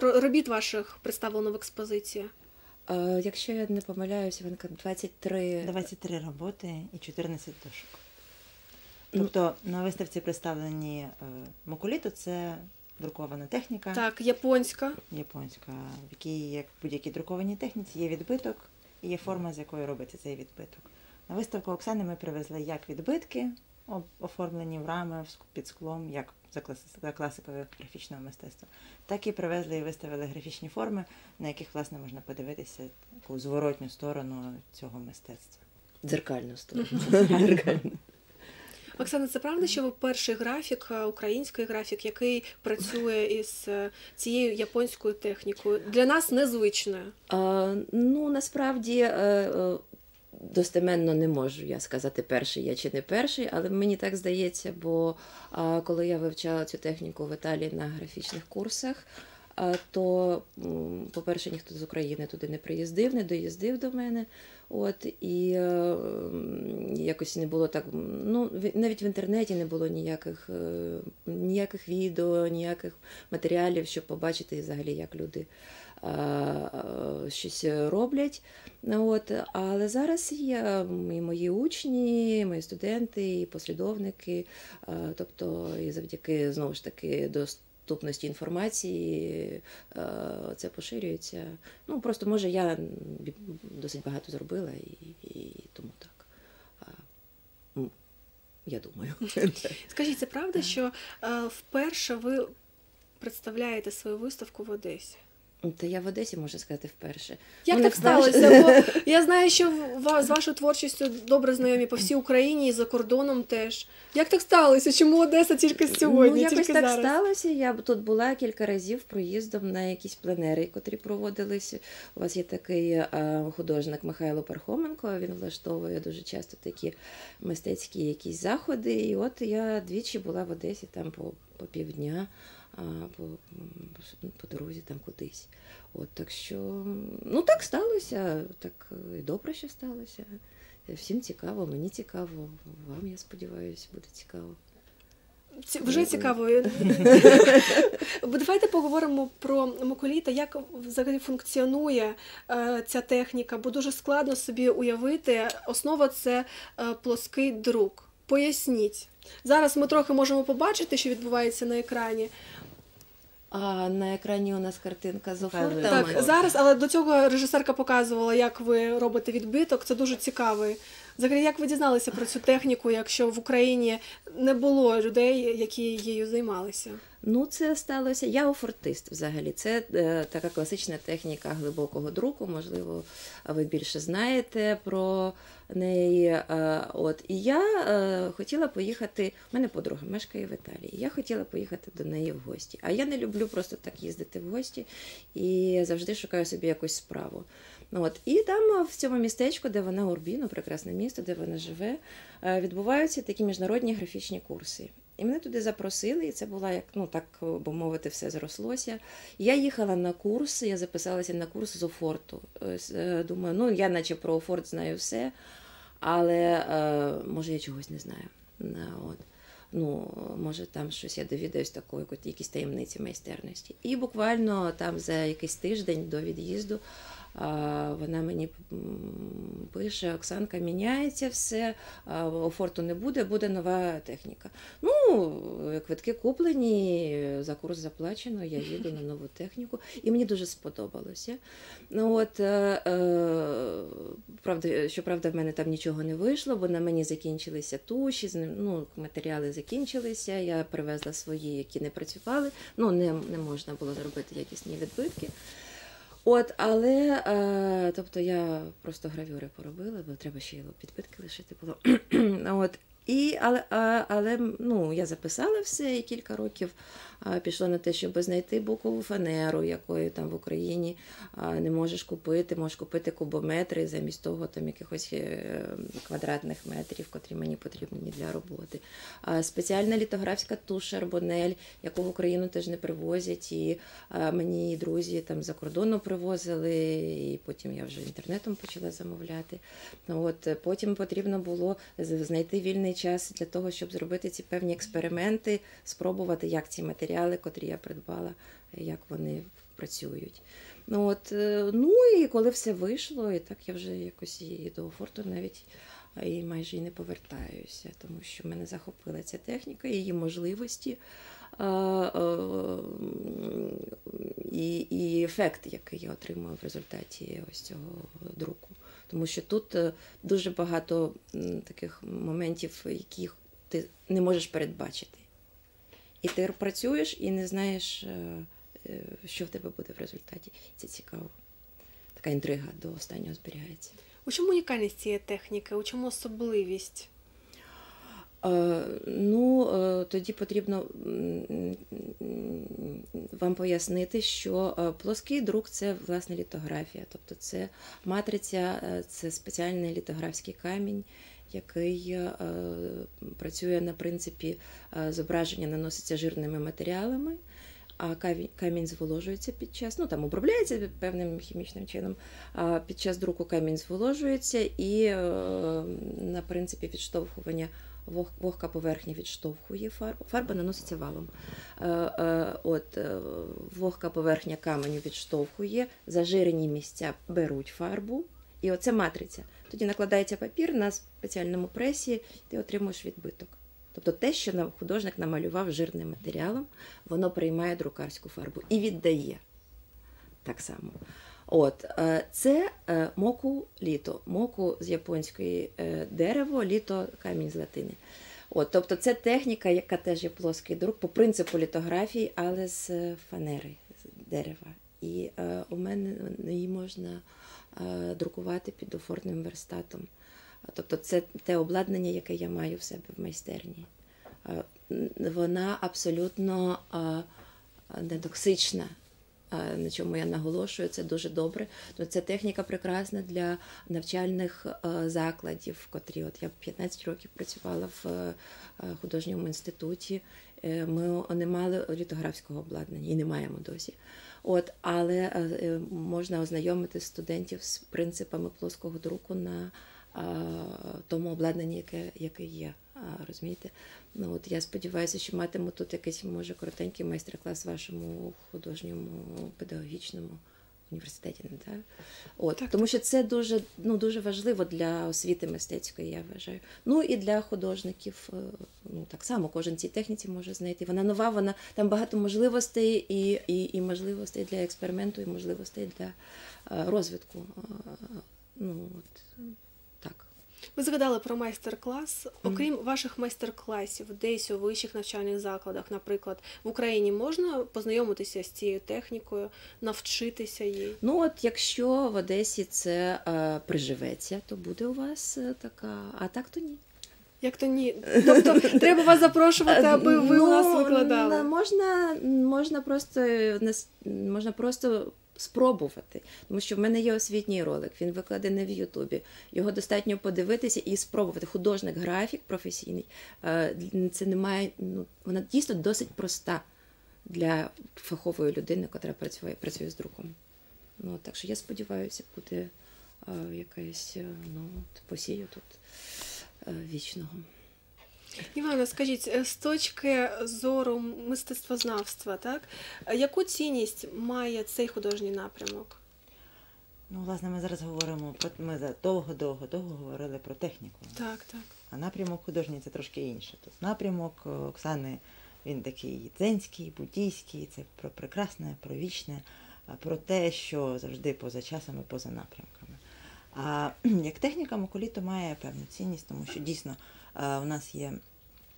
робіт ваших представлено в експозиції? Е, Якщо я не помиляюся, Іванка, 23... 23 роботи і 14 дошок. Тобто на виставці представлені е, Макуліто це друкована техніка. Так, японська. Японська, в якій, як в будь-якій друкованій техніці, є відбиток і є форма, з якої робиться цей відбиток. На виставку Оксани ми привезли як відбитки, об- оформлені в рами в ск- під склом, як за класикою графічного мистецтва, так і привезли і виставили графічні форми, на яких власне можна подивитися таку зворотню сторону цього мистецтва. Дзеркальну сторону. Дзеркальну. Оксана, це правда, що ви перший графік, е, український графік, який працює із е, цією японською технікою? Для нас незвичною. А, ну, насправді е, достеменно не можу я сказати, перший я чи не перший, але мені так здається, бо а, коли я вивчала цю техніку в Італії на графічних курсах, то, по-перше, ніхто з України туди не приїздив, не доїздив до мене. От, і е, якось не було так. Ну, навіть в інтернеті не було ніяких, е, ніяких відео, ніяких матеріалів, щоб побачити взагалі, як люди щось роблять. От, але зараз є і мої учні, і мої студенти, і послідовники. Тобто, і завдяки знову ж таки доступності інформації е, це поширюється. Ну просто може я досить багато зробила, і, і тому так. Я думаю. Скажіть, це правда, що е, вперше ви представляєте свою виставку в Одесі? Та я в Одесі можу сказати вперше. Як Ну, так сталося? Бо я знаю, що з вашою творчістю добре знайомі по всій Україні і за кордоном теж. Як так сталося? Чому Одеса тільки сьогодні? Ну, якось тільки так зараз? сталося. Я тут була кілька разів проїздом на якісь пленери, котрі проводились. У вас є такий е, художник Михайло Пархоменко. Він влаштовує дуже часто такі мистецькі якісь заходи. І от я двічі була в Одесі там по, по півдня, по, по дорозі там кудись. От так що ну так сталося, так е, і добре, що сталося. Всім цікаво, мені цікаво, вам, я сподіваюся, буде цікаво. Ці- Вже цікаво. Бо Давайте поговоримо про Моколіта, як взагалі функціонує е, ця техніка, бо дуже складно собі уявити. Основа це е, плоский друк. Поясніть. Зараз ми трохи можемо побачити, що відбувається на екрані. А на екрані у нас картинка з офортами. Так, зараз, але до цього режисерка показувала, як ви робите відбиток. Це дуже цікаво. Взагалі, як ви дізналися про цю техніку, якщо в Україні не було людей, які її займалися? Ну, це сталося. Я офортист взагалі. Це е, така класична техніка глибокого друку. Можливо, ви більше знаєте про неї. Е, от і я е, хотіла поїхати. У мене подруга мешкає в Італії. Я хотіла поїхати до неї в гості. А я не люблю просто так їздити в гості і завжди шукаю собі якусь справу. От. І там в цьому містечку, де вона Урбіно, прекрасне місто, де вона живе, е, відбуваються такі міжнародні графічні курси. І мене туди запросили, і це була як, ну так би мовити, все зрослося. Я їхала на курс, я записалася на курс з Офорту. Думаю, ну я наче про Офорт знаю все, але е, може я чогось не знаю. Е, От. Ну, може, там щось я довідаюсь такої, якісь таємниці майстерності. І буквально там за якийсь тиждень до від'їзду вона мені пише: Оксанка, міняється все, офорту не буде, буде нова техніка. Ну, квитки куплені, за курс заплачено, я їду на нову техніку, і мені дуже сподобалося. Ну от, е, е, правда, щоправда, в мене там нічого не вийшло, бо на мені закінчилися туші, ну, матеріали закінчилися. Я привезла свої, які не працювали. Ну, не, не можна було зробити якісні відбитки. От, але е, тобто я просто гравюри поробила, бо треба ще й підпитки лишити було. От, І, але, але ну, я записала все і кілька років пішло на те, щоб знайти букову фанеру, якої там в Україні не можеш купити. Можеш купити кубометри замість того там якихось е, квадратних метрів, котрі мені потрібні для роботи. Спеціальна літографська туш Арбонель, яку в Україну теж не привозять. І мені друзі там за кордону привозили, і потім я вже інтернетом почала замовляти. От, потім потрібно було знайти вільний час для того, щоб зробити ці певні експерименти, спробувати, як ці матеріали, котрі я придбала, як вони працюють. Ну, от, е, ну і коли все вийшло, і так я вже якось і до форту навіть і майже і не повертаюся, тому що мене захопила ця техніка, її можливості. І, і ефект, який я отримую в результаті ось цього друку. Тому що тут е, дуже багато таких моментів, яких ти не можеш передбачити. І ти працюєш і не знаєш, е, е, що в тебе буде в результаті. Це цікаво. Така інтрига до останнього зберігається. У чому унікальність цієї техніки? У чому особливість? Е, Ну, тоді потрібно вам пояснити, що плоский друк це власне літографія. Тобто це матриця, це спеціальний літографський камінь, який е, працює на принципі е, зображення наноситься жирними матеріалами. А камінь, камінь зволожується під час, ну там обробляється певним хімічним чином. А під час друку камінь зволожується і е, на принципі відштовхування вог- вогка поверхня відштовхує фарбу. Фарба наноситься валом. Е, От вогка поверхня каменю відштовхує, зажирені місця беруть фарбу, і оце матриця. Тоді накладається папір на спеціальному пресі, ти отримуєш відбиток. Тобто те, що художник намалював жирним матеріалом, воно приймає друкарську фарбу і віддає так само. От, е, це е, моку літо, моку з японської е, дерево, літо камінь з латини. От, тобто це техніка, яка теж є плоский друк по принципу літографії, але з фанери, з дерева. І е, у мене її можна друкувати під офортним верстатом. Тобто це те обладнання, яке я маю в себе в майстерні. Е, Вона абсолютно е, нетоксична. е, На чому я наголошую, це дуже добре. То це техніка прекрасна для навчальних е, закладів, котрі от я 15 років працювала в е, художньому інституті. Е, Ми не мали літографського обладнання і не маємо досі. От, але е, е, можна ознайомити студентів з принципами плоского друку на тому обладнанні, яке, яке є. Розумієте? Ну, от я сподіваюся, що матиму тут якийсь, може, коротенький майстер-клас вашому художньому педагогічному університеті. Не так? От, тому що це дуже, ну, дуже важливо для освіти мистецької, я вважаю. Ну і для художників. е, Ну, так само кожен цій техніці може знайти. Вона нова, вона там багато можливостей і, і, і можливостей для експерименту, і можливостей для е, розвитку. Е, Ну, от, так. Ви згадали про майстер-клас. Окрім ваших майстер-класів, десь у вищих навчальних закладах, наприклад, в Україні можна познайомитися з цією технікою, навчитися їй. Ну, от якщо в Одесі це е, приживеться, то буде у вас е, така, а так то ні. Як то ні? Тобто треба вас запрошувати, аби ви у нас Ну, викладали. Можна, можна просто можна просто спробувати, тому що в мене є освітній ролик, він викладений в Ютубі. Його достатньо подивитися і спробувати. Художник, графік професійний. е, Це немає, ну вона дійсно досить проста для фахової людини, яка працює, працює з друком. Ну, так що я сподіваюся, буде якась е, ну, посію тут е, вічного. Івана, скажіть, е, з точки зору мистецтвознавства, так е, яку цінність має цей художній напрямок? Ну, власне, ми зараз говоримо про ми довго, довго, говорили про техніку. Так, так. А напрямок художній це трошки інше. Тут напрямок е, Оксани він такий дзенський, буддійський, це про прекрасне, про вічне, про те, що завжди поза часом і поза напрямками. А як техніка Моколіто має певну цінність, тому що дійсно у нас є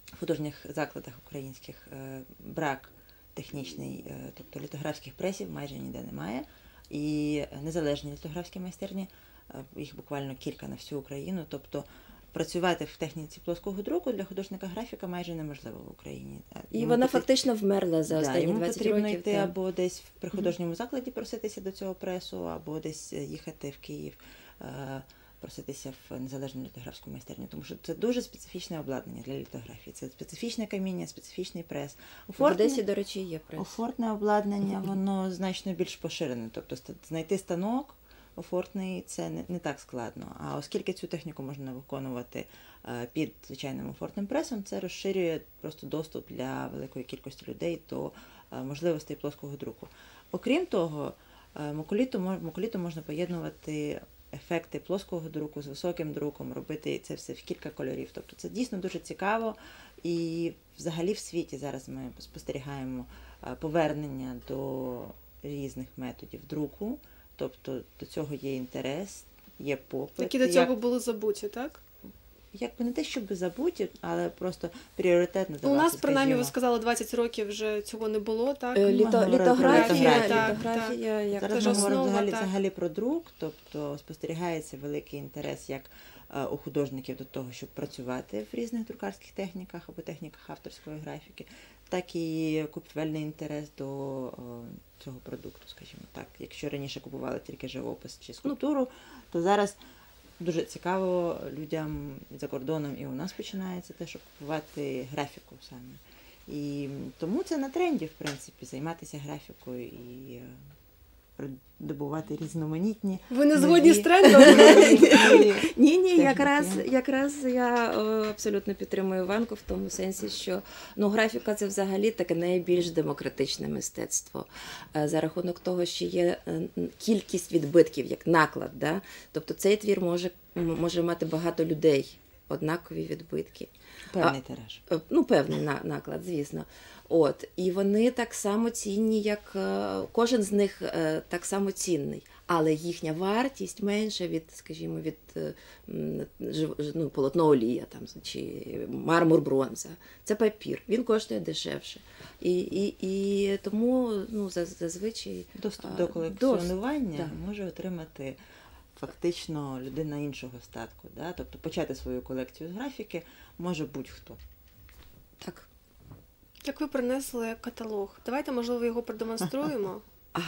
в художніх закладах українських е, брак технічний, е, тобто літографських пресів майже ніде немає. І незалежні літографські майстерні, е, їх буквально кілька на всю Україну. Тобто працювати в техніці плоского друку для художника графіка майже неможливо в Україні. І йому вона потрібно- фактично вмерла за Да, останні йому 20 потрібно років. йти або десь при художньому закладі проситися до цього пресу, або десь е, їхати в Київ, е, проситися в незалежну літографську майстерню, тому що це дуже специфічне обладнання для літографії. Це специфічне каміння, специфічний прес. В Одесі, до речі, є прес. Офортне обладнання, воно значно більш поширене. Тобто знайти станок офортний це не, не так складно. А оскільки цю техніку можна виконувати е, під звичайним офортним пресом, це розширює просто доступ для великої кількості людей до е, можливостей плоского друку. Окрім того, е, макуліту, можна поєднувати ефекти плоского друку з високим друком, робити це все в кілька кольорів. Тобто це дійсно дуже цікаво. І взагалі в світі зараз ми спостерігаємо е, повернення до різних методів друку. Тобто до цього є інтерес, є попит. Які до Як- цього були забуті, так? Якби не те, щоб забуті, але просто пріоритет Ну, у нас, принаймні, ви сказали, 20 років вже цього не було, так? Е, літо- говоримо про літографія, так, літографія, так. як Це Зараз ж ми говоримо основа, взагалі, так. взагалі про друк, тобто спостерігається великий інтерес як е, у художників до того, щоб працювати в різних друкарських техніках або техніках авторської графіки, так і купівельний інтерес до е, цього продукту, скажімо так. Якщо раніше купували тільки живопис чи скульптуру, то зараз дуже цікаво людям за кордоном і у нас починається те, щоб купувати графіку саме. І тому це на тренді, в принципі, займатися графікою і е, добувати різноманітні. Ви не згодні з трендом? Ні, ні, якраз, якраз я е, абсолютно підтримую Іванку в тому сенсі, що ну, графіка це взагалі таке найбільш демократичне мистецтво. Е, За рахунок того, що є е, кількість відбитків, як наклад. Да? Тобто цей твір може, може мати багато людей, однакові відбитки. Певний А- тираж. Е, Ну, певний на- наклад, звісно. От. І вони так само цінні, як е, кожен з них е, так само цінний. Але їхня вартість менша від, скажімо, від ну, полотно олія там, чи мармур бронза. Це папір, він коштує дешевше. І, і, і тому ну, зазвичай Доступ до доступ, колекціонування да. може отримати фактично людина іншого статку. Да? Тобто почати свою колекцію з графіки може будь-хто. Так. Як ви принесли каталог? Давайте, можливо, його продемонструємо. А,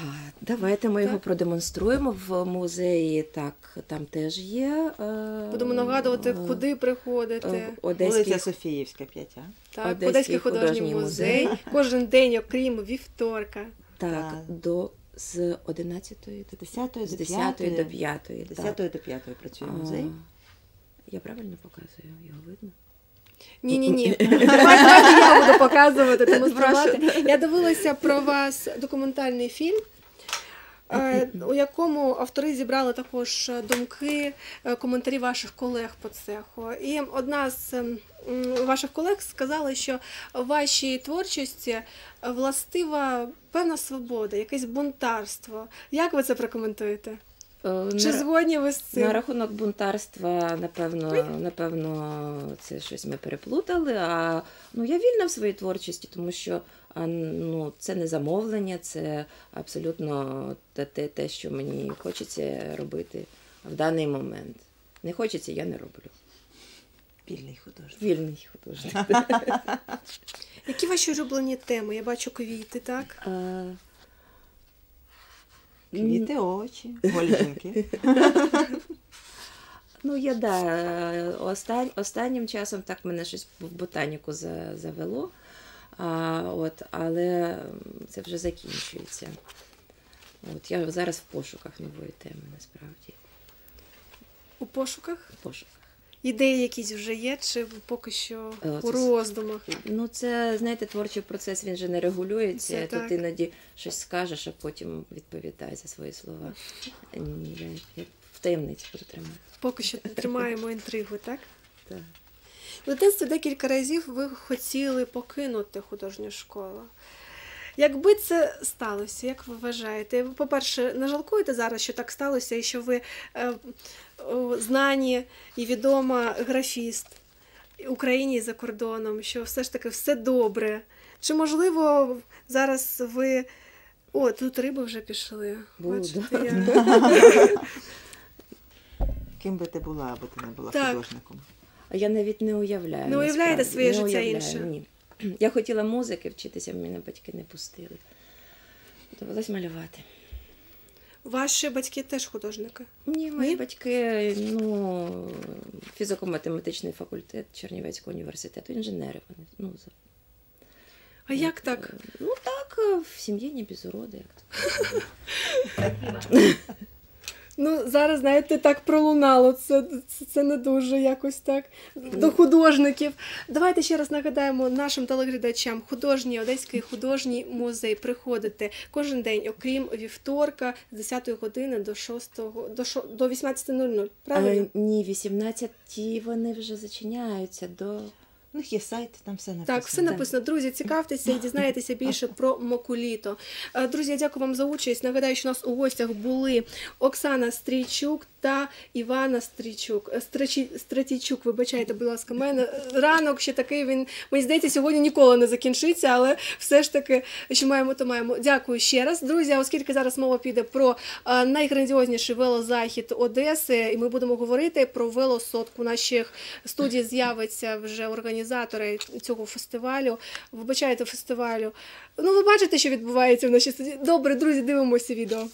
давайте ми його продемонструємо в музеї. Так, там теж є. е, Будемо нагадувати, е, куди приходити. е, Одеський Вулиця Софіївська, 5 Так, Одеський Одеський художній художній музей. музей. Кожен день, окрім вівторка. Так, Так. до з 11 до 10 з до 10 до 5. 10 до 5 працює музей. Я правильно показую, його видно? Ні, ні, ні. Я буду показувати, демонструвати. Я дивилася про вас документальний фільм. е, У якому автори зібрали також думки, е, коментарі ваших колег по цеху. І одна з ем, ваших колег сказала, що вашій творчості властива певна свобода, якесь бунтарство. Як ви це прокоментуєте? Е, Чи згодні ви з цим? На рахунок бунтарства, напевно, напевно, це щось ми переплутали. А ну я вільна в своїй творчості, тому що ну, це не замовлення, це абсолютно те, те, те, що мені хочеться робити в даний момент. Не хочеться, я не роблю. Вільний художник. Вільний художник. Які ваші улюблені теми? Я бачу квіти, так? Е, Квіти, овочі, голі жінки. Ну, я да. е, останнім часом так мене щось в ботаніку за, завело. А, от, але це вже закінчується. От, я зараз в пошуках нової теми, насправді. У пошуках? В пошуках. Ідеї якісь вже є, чи поки що Е, у роздумах? Ну, це, знаєте, творчий процес, він же не регулюється. Це Тут так. іноді щось скажеш, а потім відповідай за свої слова. Ні, я, я в таємниці буду тримати. Поки що тримаємо інтригу, так? Так. В дитинстві декілька разів ви хотіли покинути художню школу. Якби це сталося, як ви вважаєте? Ви, по-перше, не жалкуєте зараз, що так сталося, і що ви е, о, знані і відома графіст в Україні і за кордоном, що все ж таки все добре. Чи можливо зараз ви. О, тут риби вже пішли. Бачите, я... Ким би ти була, аби ти не була Так. художником? А я навіть не уявляю. Не уявляєте своє Не життя уявляю, інше? Ні. Я хотіла музики вчитися, мене батьки не пустили. Довелось малювати. Ваші батьки теж художники? Ні, мої батьки, ну, фізико-математичний факультет Чернівецького університету, інженери вони. Ну, за- А як так? Ну так, е, в сім'ї не без уроди, як то. Ну, зараз, знаєте, так пролунало. Це, це, це не дуже якось так. До художників. Давайте ще раз нагадаємо нашим телеглядачам. Художній Одеський художній музей. Приходите кожен день, окрім вівторка, з 10 години до 6, до, шо- до 18.00. Правильно? А, ні, 18 вони вже зачиняються до. У них є сайт, там все написано. Так, все написано. Друзі, цікавтеся і дізнаєтеся більше про Мокуліто. Е, Друзі, я дякую вам за участь. Нагадаю, що у нас у гостях були Оксана Стрійчук та Івана Стрійчук. Е, Стратійчук, вибачайте, будь ласка, мене ранок ще такий. Він мені здається, сьогодні ніколи не закінчиться, але все ж таки, що маємо, то маємо. Дякую ще раз, друзі. Оскільки зараз мова піде про е, найграндіозніший велозахід Одеси, і ми будемо говорити про велосотку. Наших студії з'явиться вже організатори цього фестивалю. Вибачайте фестивалю. Ну, ви бачите, що відбувається в нашій студії. Добре, друзі, дивимося відео.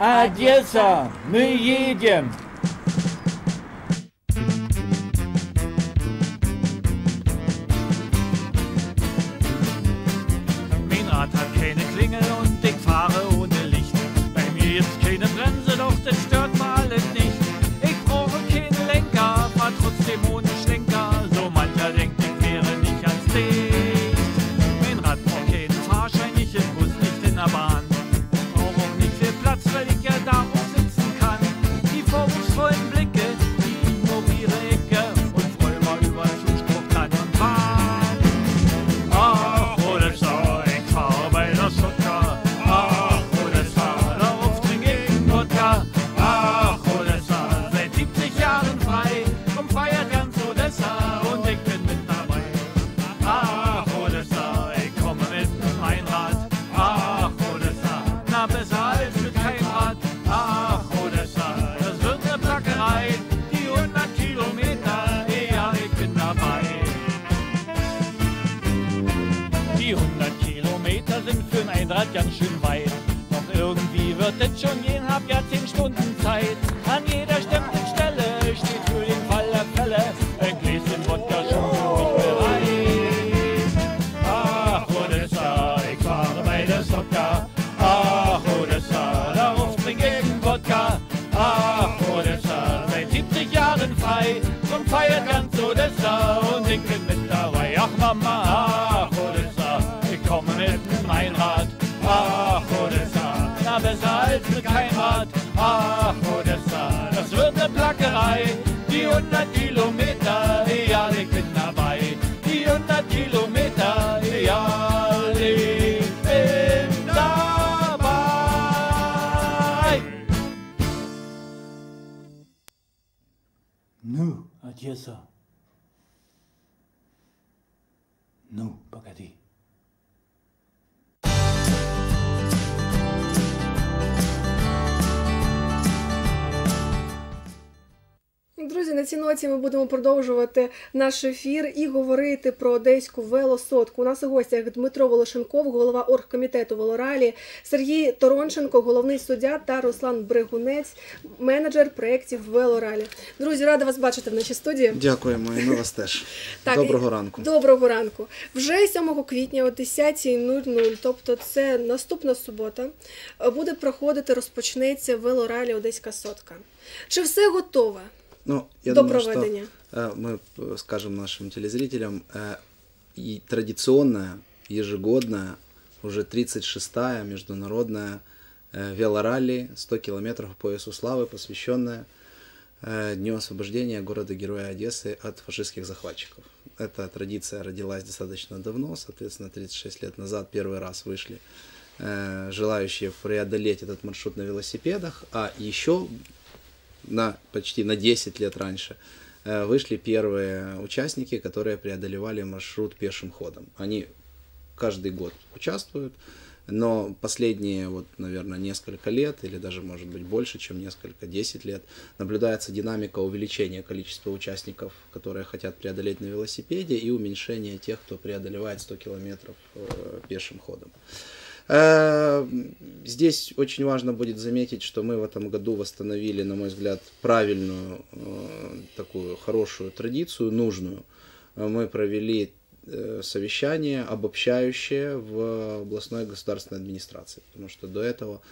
Одесса, мы едем! Einrad ganz schön weit. Doch irgendwie wird es schon gehen, hab ja 10 Stunden Zeit. An jeder bestimmten Stelle steht für den Fall der Fälle ein Gläschen Wodka schon für mich bereit. Ach, Odessa, ich fahre bei der Sokka. Ach, Odessa, darauf trinke ich einen Wodka. Ach, Odessa, seit 70 Jahren frei. Zum feiert ganz Odessa und ich bin mit dabei. Ach, Mama, Good not. Ноті ми будемо продовжувати наш ефір і говорити про одеську велосотку. У нас у гостях Дмитро Волошенков, голова оргкомітету Велоралі, Сергій Торонченко, головний суддя та Руслан Бригунець, менеджер проєктів Велоралі. Друзі, рада вас бачити в нашій студії. Дякуємо, і ми вас теж. Так, Доброго ранку. Доброго ранку. Вже 7 квітня о 10.00, тобто це наступна субота, е, буде проходити, розпочнеться велоралі Одеська сотка. Чи все готове? Ну, я До думаю, что проведения. э, мы э, скажем нашим телезрителям, э, и традиционная, ежегодная, уже 36-я международная велоралли 100 километров по поясу славы, посвященная Дню освобождения города-героя Одессы от фашистских захватчиков. Эта традиция родилась достаточно давно, соответственно, 36 лет назад первый раз вышли желающие преодолеть этот маршрут на велосипедах, а еще на почти на 10 лет раньше э, вышли первые участники, которые преодолевали маршрут пешим ходом. Они каждый год участвуют, но последние, вот, наверное, несколько лет, или даже, может быть, больше, чем несколько, 10 лет, наблюдается динамика увеличения количества участников, которые хотят преодолеть на велосипеде, и уменьшение тех, кто преодолевает 100 километров э, пешим ходом. Э, Здесь очень важно будет заметить, что мы в этом году восстановили, на мой взгляд, правильную, э, такую хорошую традицию, нужную. Мы провели э, совещание обобщающее в областной государственной администрации, потому что до этого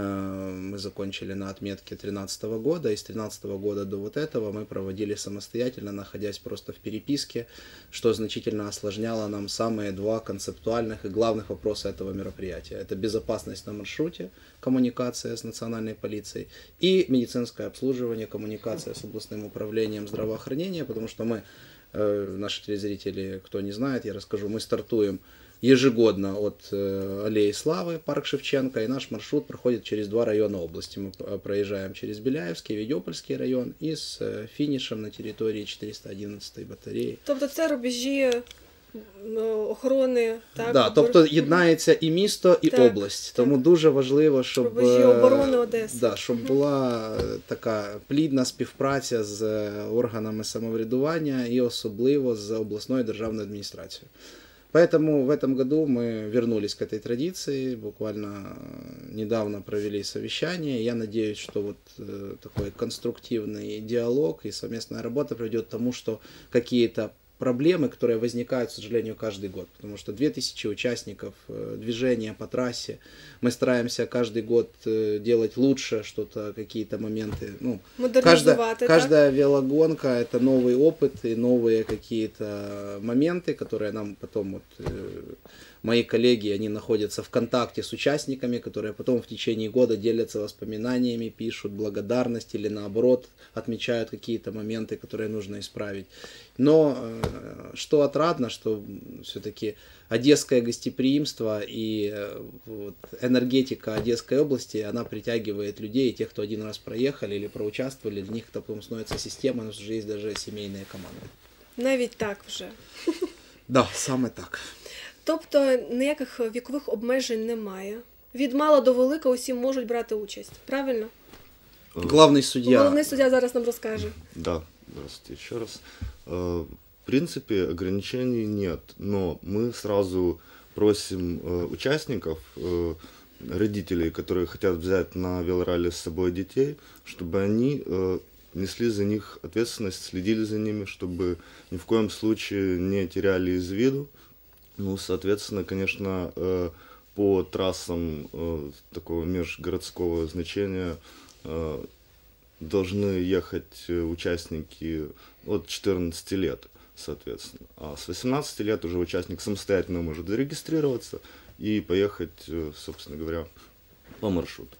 мы закончили на отметке 2013 года, и с 2013 года до вот этого мы проводили самостоятельно, находясь просто в переписке, что значительно осложняло нам самые два концептуальных и главных вопроса этого мероприятия. Это безопасность на маршруте, коммуникация с национальной полицией и медицинское обслуживание, коммуникация с областным управлением здравоохранения, потому что мы Э, наши телезрители, кто не знает, я расскажу, мы стартуем ежегодно от э, Аллеи Славы, парк Шевченко, и наш маршрут проходит через два района области. Мы э, проезжаем через Беляевский, Ведёпольский район и с э, финишем на территории 411 батареи. Тобто це рубежі м, охорони, так? да, тобто єднається і місто, і Так, область. Тому дуже важливо, щоб, Рубежі е, оборони Одеси. Да, щоб була е, така плідна співпраця з е, органами самоврядування і особливо з обласною державною адміністрацією. Поэтому в этом году мы вернулись к этой традиции, буквально э, недавно провели совещание. Я надеюсь, что вот э, такой конструктивный диалог и совместная работа приведет к тому, что какие-то проблемы, которые возникают, к сожалению, каждый год. Потому что 2000 участников э, движения по трассе. Мы стараемся каждый год э, делать лучше что-то, какие-то моменты. Ну, каждая, каждая велогонка – это новый опыт и новые какие-то моменты, которые нам потом вот, э, мои коллеги, они находятся в контакте с участниками, которые потом в течение года делятся воспоминаниями, пишут благодарность или наоборот отмечают какие-то моменты, которые нужно исправить. Но э, что отрадно, что все-таки одесское гостеприимство и э, вот, энергетика Одесской области, она притягивает людей, и тех, кто один раз проехали или проучаствовали, для них это потом становится система, у нас уже есть даже семейные команды. Навіть так вже. Да, саме так. Тобто ніяких вікових обмежень немає. Від мала до велика усі можуть брати участь. Правильно? Главный судья. Головний суддя зараз нам розкаже. Да, здравствуйте еще раз. Э, В принципе, ограничений нет, но мы сразу просим э, участников, э, родителей, которые хотят взять на велоралли с собой детей, чтобы они э, несли за них ответственность, следили за ними, чтобы ни в коем случае не теряли из виду. Ну, соответственно, конечно, э, по трассам э, такого межгородского значения э, должны ехать э, участники от 14 лет, соответственно. А с 18 лет уже участник самостоятельно может зарегистрироваться и поехать, э, собственно говоря, по маршруту.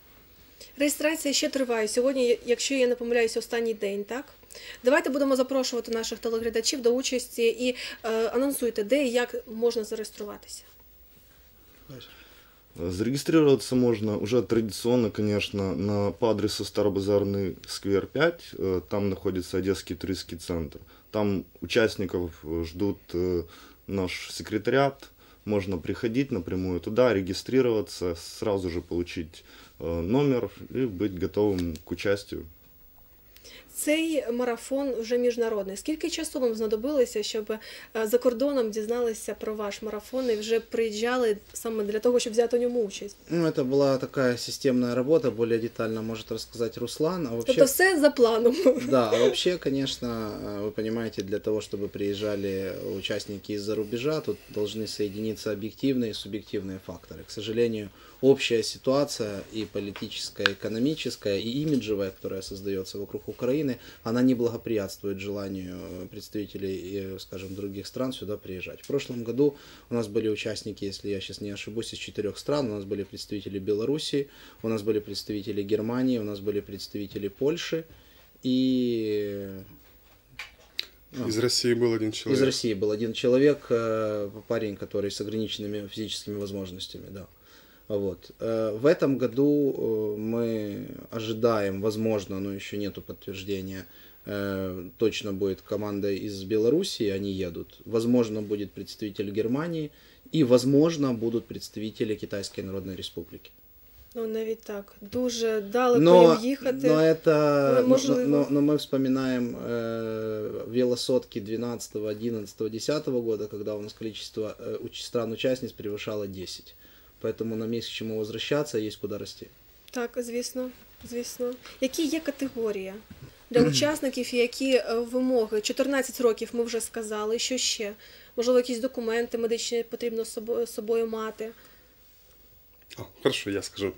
Реєстрація ще триває. Сьогодні, якщо я не помиляюсь, останній день, так? Давайте будемо запрошувати наших телеглядачів до участі і е, анонсуйте, де і як можна зареєструватися. Э, Зарегистрироваться можно уже традиционно, конечно, на, по адресу Старобазарный сквер 5. Э, Там находится Одесский туристский центр. Там участников э, ждут э, наш секретариат. Можно приходить напрямую туда, регистрироваться, сразу же получить э, номер и быть готовым к участию. Цей марафон вже міжнародний. Скільки часу вам знадобилося, щоб е, за кордоном дізналися про ваш марафон і вже приїжджали саме для того, щоб взяти у ньому участь? Ну, это была такая системная работа, более детально может рассказать Руслан. А вообще... Тобто все за планом. Да, а вообще, конечно, э, вы понимаете, для того, чтобы приезжали участники из-за рубежа, тут должны соединиться объективные и субъективные факторы. К сожалению, общая ситуация и политическая, и экономическая, и имиджевая, которая создается вокруг Украины, она не благоприятствует желанию э, представителей, э, скажем, других стран сюда приезжать. В прошлом году у нас были участники, если я сейчас не ошибусь, из четырех стран. У нас были представители Беларуси, у нас были представители Германии, у нас были представители Польши и а. Из России был один человек. Из России был один человек, э, парень, который с ограниченными физическими возможностями, да. Вот. Э, В этом году э, мы ожидаем, возможно, но еще нету подтверждения, э, точно будет команда из Белоруссии, они едут. Возможно, будет представитель Германии и, возможно, будут представители Китайской Народной Республики. Ну, навіть так. Дуже далеко Но, їм їхати. но это, Але, но, можливо- но- но мы вспоминаем э, велосотки 12, 11, 10 года, когда у нас количество э, уч- стран-участниц превышало 10. Поэтому нам есть к чему возвращаться, есть куда расти. Так, звісно, звісно. Які є категорії для учасників, і які е, вимоги? 14 років ми вже сказали. Що ще? Можливо, якісь документи медичні потрібно з собою, мати. О, Хорошо, я скажу.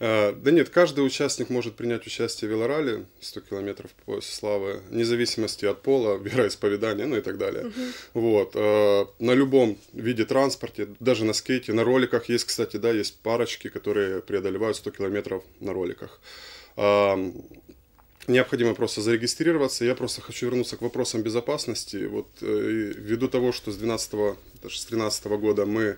Э, Да нет, каждый участник может принять участие в велоралли 100 километров по поясу славы, вне зависимости от пола, вероисповедания, ну и так далее. Вот. э, На любом виде транспорте, даже на скейте, на роликах есть, кстати, да, есть парочки, которые преодолевают 100 километров на роликах. Ам, Необходимо просто зарегистрироваться. Я просто хочу вернуться к вопросам безопасности. Вот э, ввиду того, что с 12 даже с 13 года мы,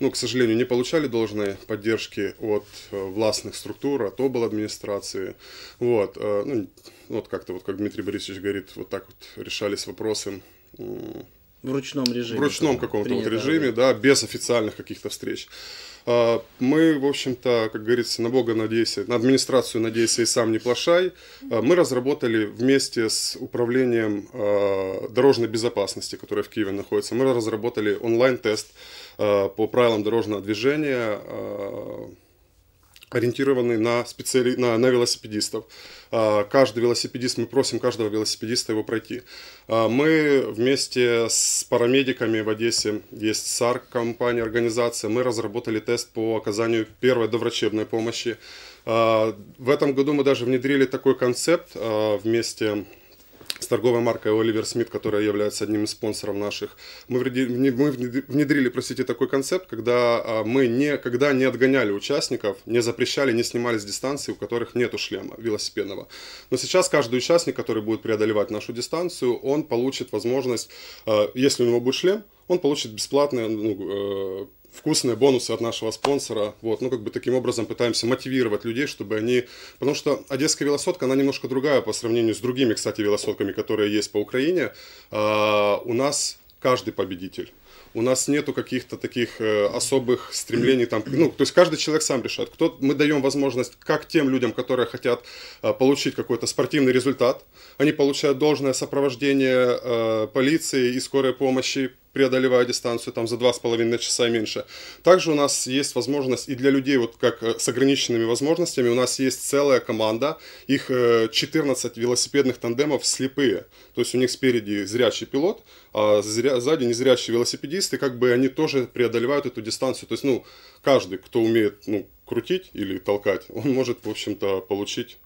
ну, к сожалению, не получали должной поддержки от э, властных структур, от обл. администрации. Вот, э, ну, вот как-то, вот как Дмитрий Борисович говорит, вот так вот решались вопросы В ручном режиме. в ручном как каком-то вот режиме, да, без официальных каких-то встреч. А, Мы, в общем-то, как говорится, на Бога надейся, на администрацию надейся и сам не плашай. А, Мы разработали вместе с управлением а, дорожной безопасности, которое в Киеве находится, мы разработали онлайн-тест по правилам дорожного движения, а, ориентированный на, специали... на, на велосипедистов. А, Каждый велосипедист, мы просим каждого велосипедиста его пройти. Мы вместе с парамедиками в Одессе, есть САР компания, организация, мы разработали тест по оказанию первой доврачебной помощи. В этом году мы даже внедрили такой концепт вместе с торговой маркой Оливер Смит, которая является одним из спонсоров наших. Мы внедрили, простите, такой концепт, когда а, мы никогда не отгоняли участников, не запрещали, не снимали с дистанции, у которых нету шлема велосипедного. Но сейчас каждый участник, который будет преодолевать нашу дистанцию, он получит возможность, а, если у него будет шлем, он получит бесплатные, ну, э, вкусные бонусы от нашего спонсора. Вот, ну, как бы таким образом пытаемся мотивировать людей, чтобы они... Потому что одесская велосотка, она немножко другая по сравнению с другими, кстати, велосотками, которые есть по Украине. А, у нас каждый победитель. У нас нету каких-то таких э, особых стремлений там, ну, то есть каждый человек сам решает. Кто, мы даем возможность как тем людям, которые хотят э, получить какой-то спортивный результат, они получают должное сопровождение э, полиции и скорой помощи, преодолевая дистанцию там за два с половиной часа меньше. Также у нас есть возможность и для людей вот как э, с ограниченными возможностями, у нас есть целая команда, их э, 14 велосипедных тандемов слепые. То есть у них спереди зрячий пилот, а зря, сзади незрячие велосипедисты, как бы они тоже преодолевают эту дистанцию. То есть, ну, каждый, кто умеет, ну, крутить или толкать, он может, в общем-то, получить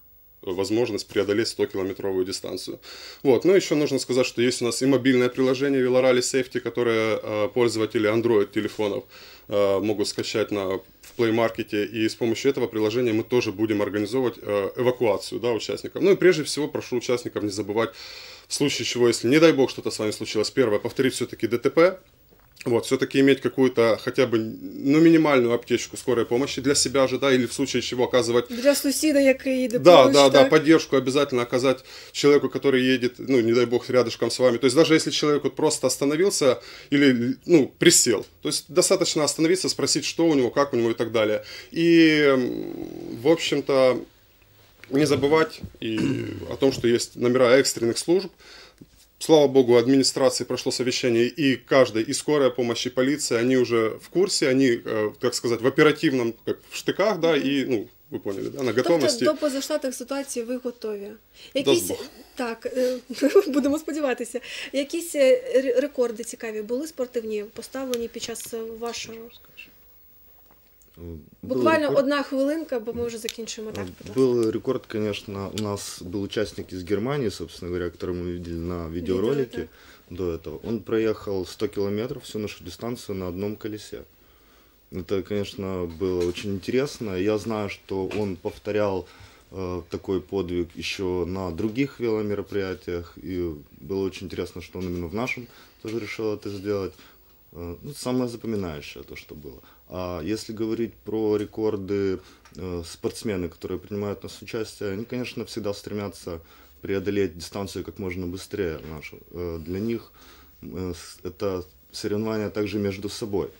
возможность преодолеть 100-километровую дистанцию. Вот. Ну, еще нужно сказать, что есть у нас и мобильное приложение Velorally Safety, которое э, пользователи Android телефонов э, могут скачать на, в Play Market, и с помощью этого приложения мы тоже будем организовывать э, эвакуацию да, участников. Ну и прежде всего прошу участников не забывать, в случае чего, если, не дай бог, что-то с вами случилось, первое, повторить все-таки ДТП, вот, все-таки иметь какую-то хотя бы, ну, минимальную аптечку скорой помощи для себя же, да, или в случае чего оказывать Для сусіда, який їде да, да, да, поддержку обязательно оказать человеку, который едет, ну, не дай бог, рядышком с вами. То есть даже если человек вот просто остановился или, ну, присел, то есть достаточно остановиться, спросить, что у него, как у него и так далее. И, в общем-то, не забывать и о том, что есть номера экстренных служб. Слава богу, администрации прошло совещание, и каждая, и скорая помощь, и полиция, они уже в курсе, они, э, так сказать, в оперативном, как в штыках, да, и, ну, вы поняли, да, на готовности. Тобто до позаштатних ситуацій ви готові. Дасть Якісь Бог. так, е, будемо сподіватися. Якісь е, ре- рекорди цікаві були спортивні поставлені під час е, вашого. Буквально рекорд- одна хвилинка, бо ми вже закінчуємо так. будь. Был рекорд, конечно, у нас был участник из Германии, собственно говоря, которого мы видели на видеоролике Видео, до этого. Он проехал 100 километров всю нашу дистанцию на одном колесе. Это, конечно, было очень интересно. Я знаю, что он повторял э, такой подвиг еще на других веломероприятиях, и было очень интересно, что он именно в нашем тоже решил это сделать. Э, ну, самое запоминающее то, что было. А если говорить про рекорды, э, спортсмены, которые принимают у нас участие, они, конечно, всегда стремятся преодолеть дистанцию как можно быстрее. Э, Для них э, это соревнования также между собой.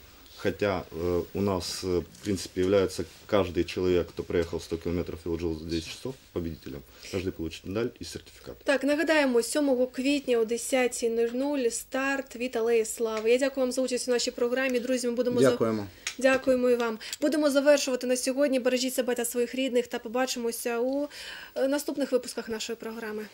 Хотя э, у нас, э, в принципе, является каждый человек, кто проехал 100 километров и отжил за 10 часов победителем. Каждый получит медаль и сертификат. Так, нагадаємо, 7 квітня о 10.00 старт від Алеї Слави. Я дякую вам за участь у нашій програмі. Друзі, ми будемо за- Дякуємо. Дякуємо і вам. Будемо завершувати на сьогодні. Бережіть себе та своїх рідних та побачимося у е, наступних випусках нашої програми.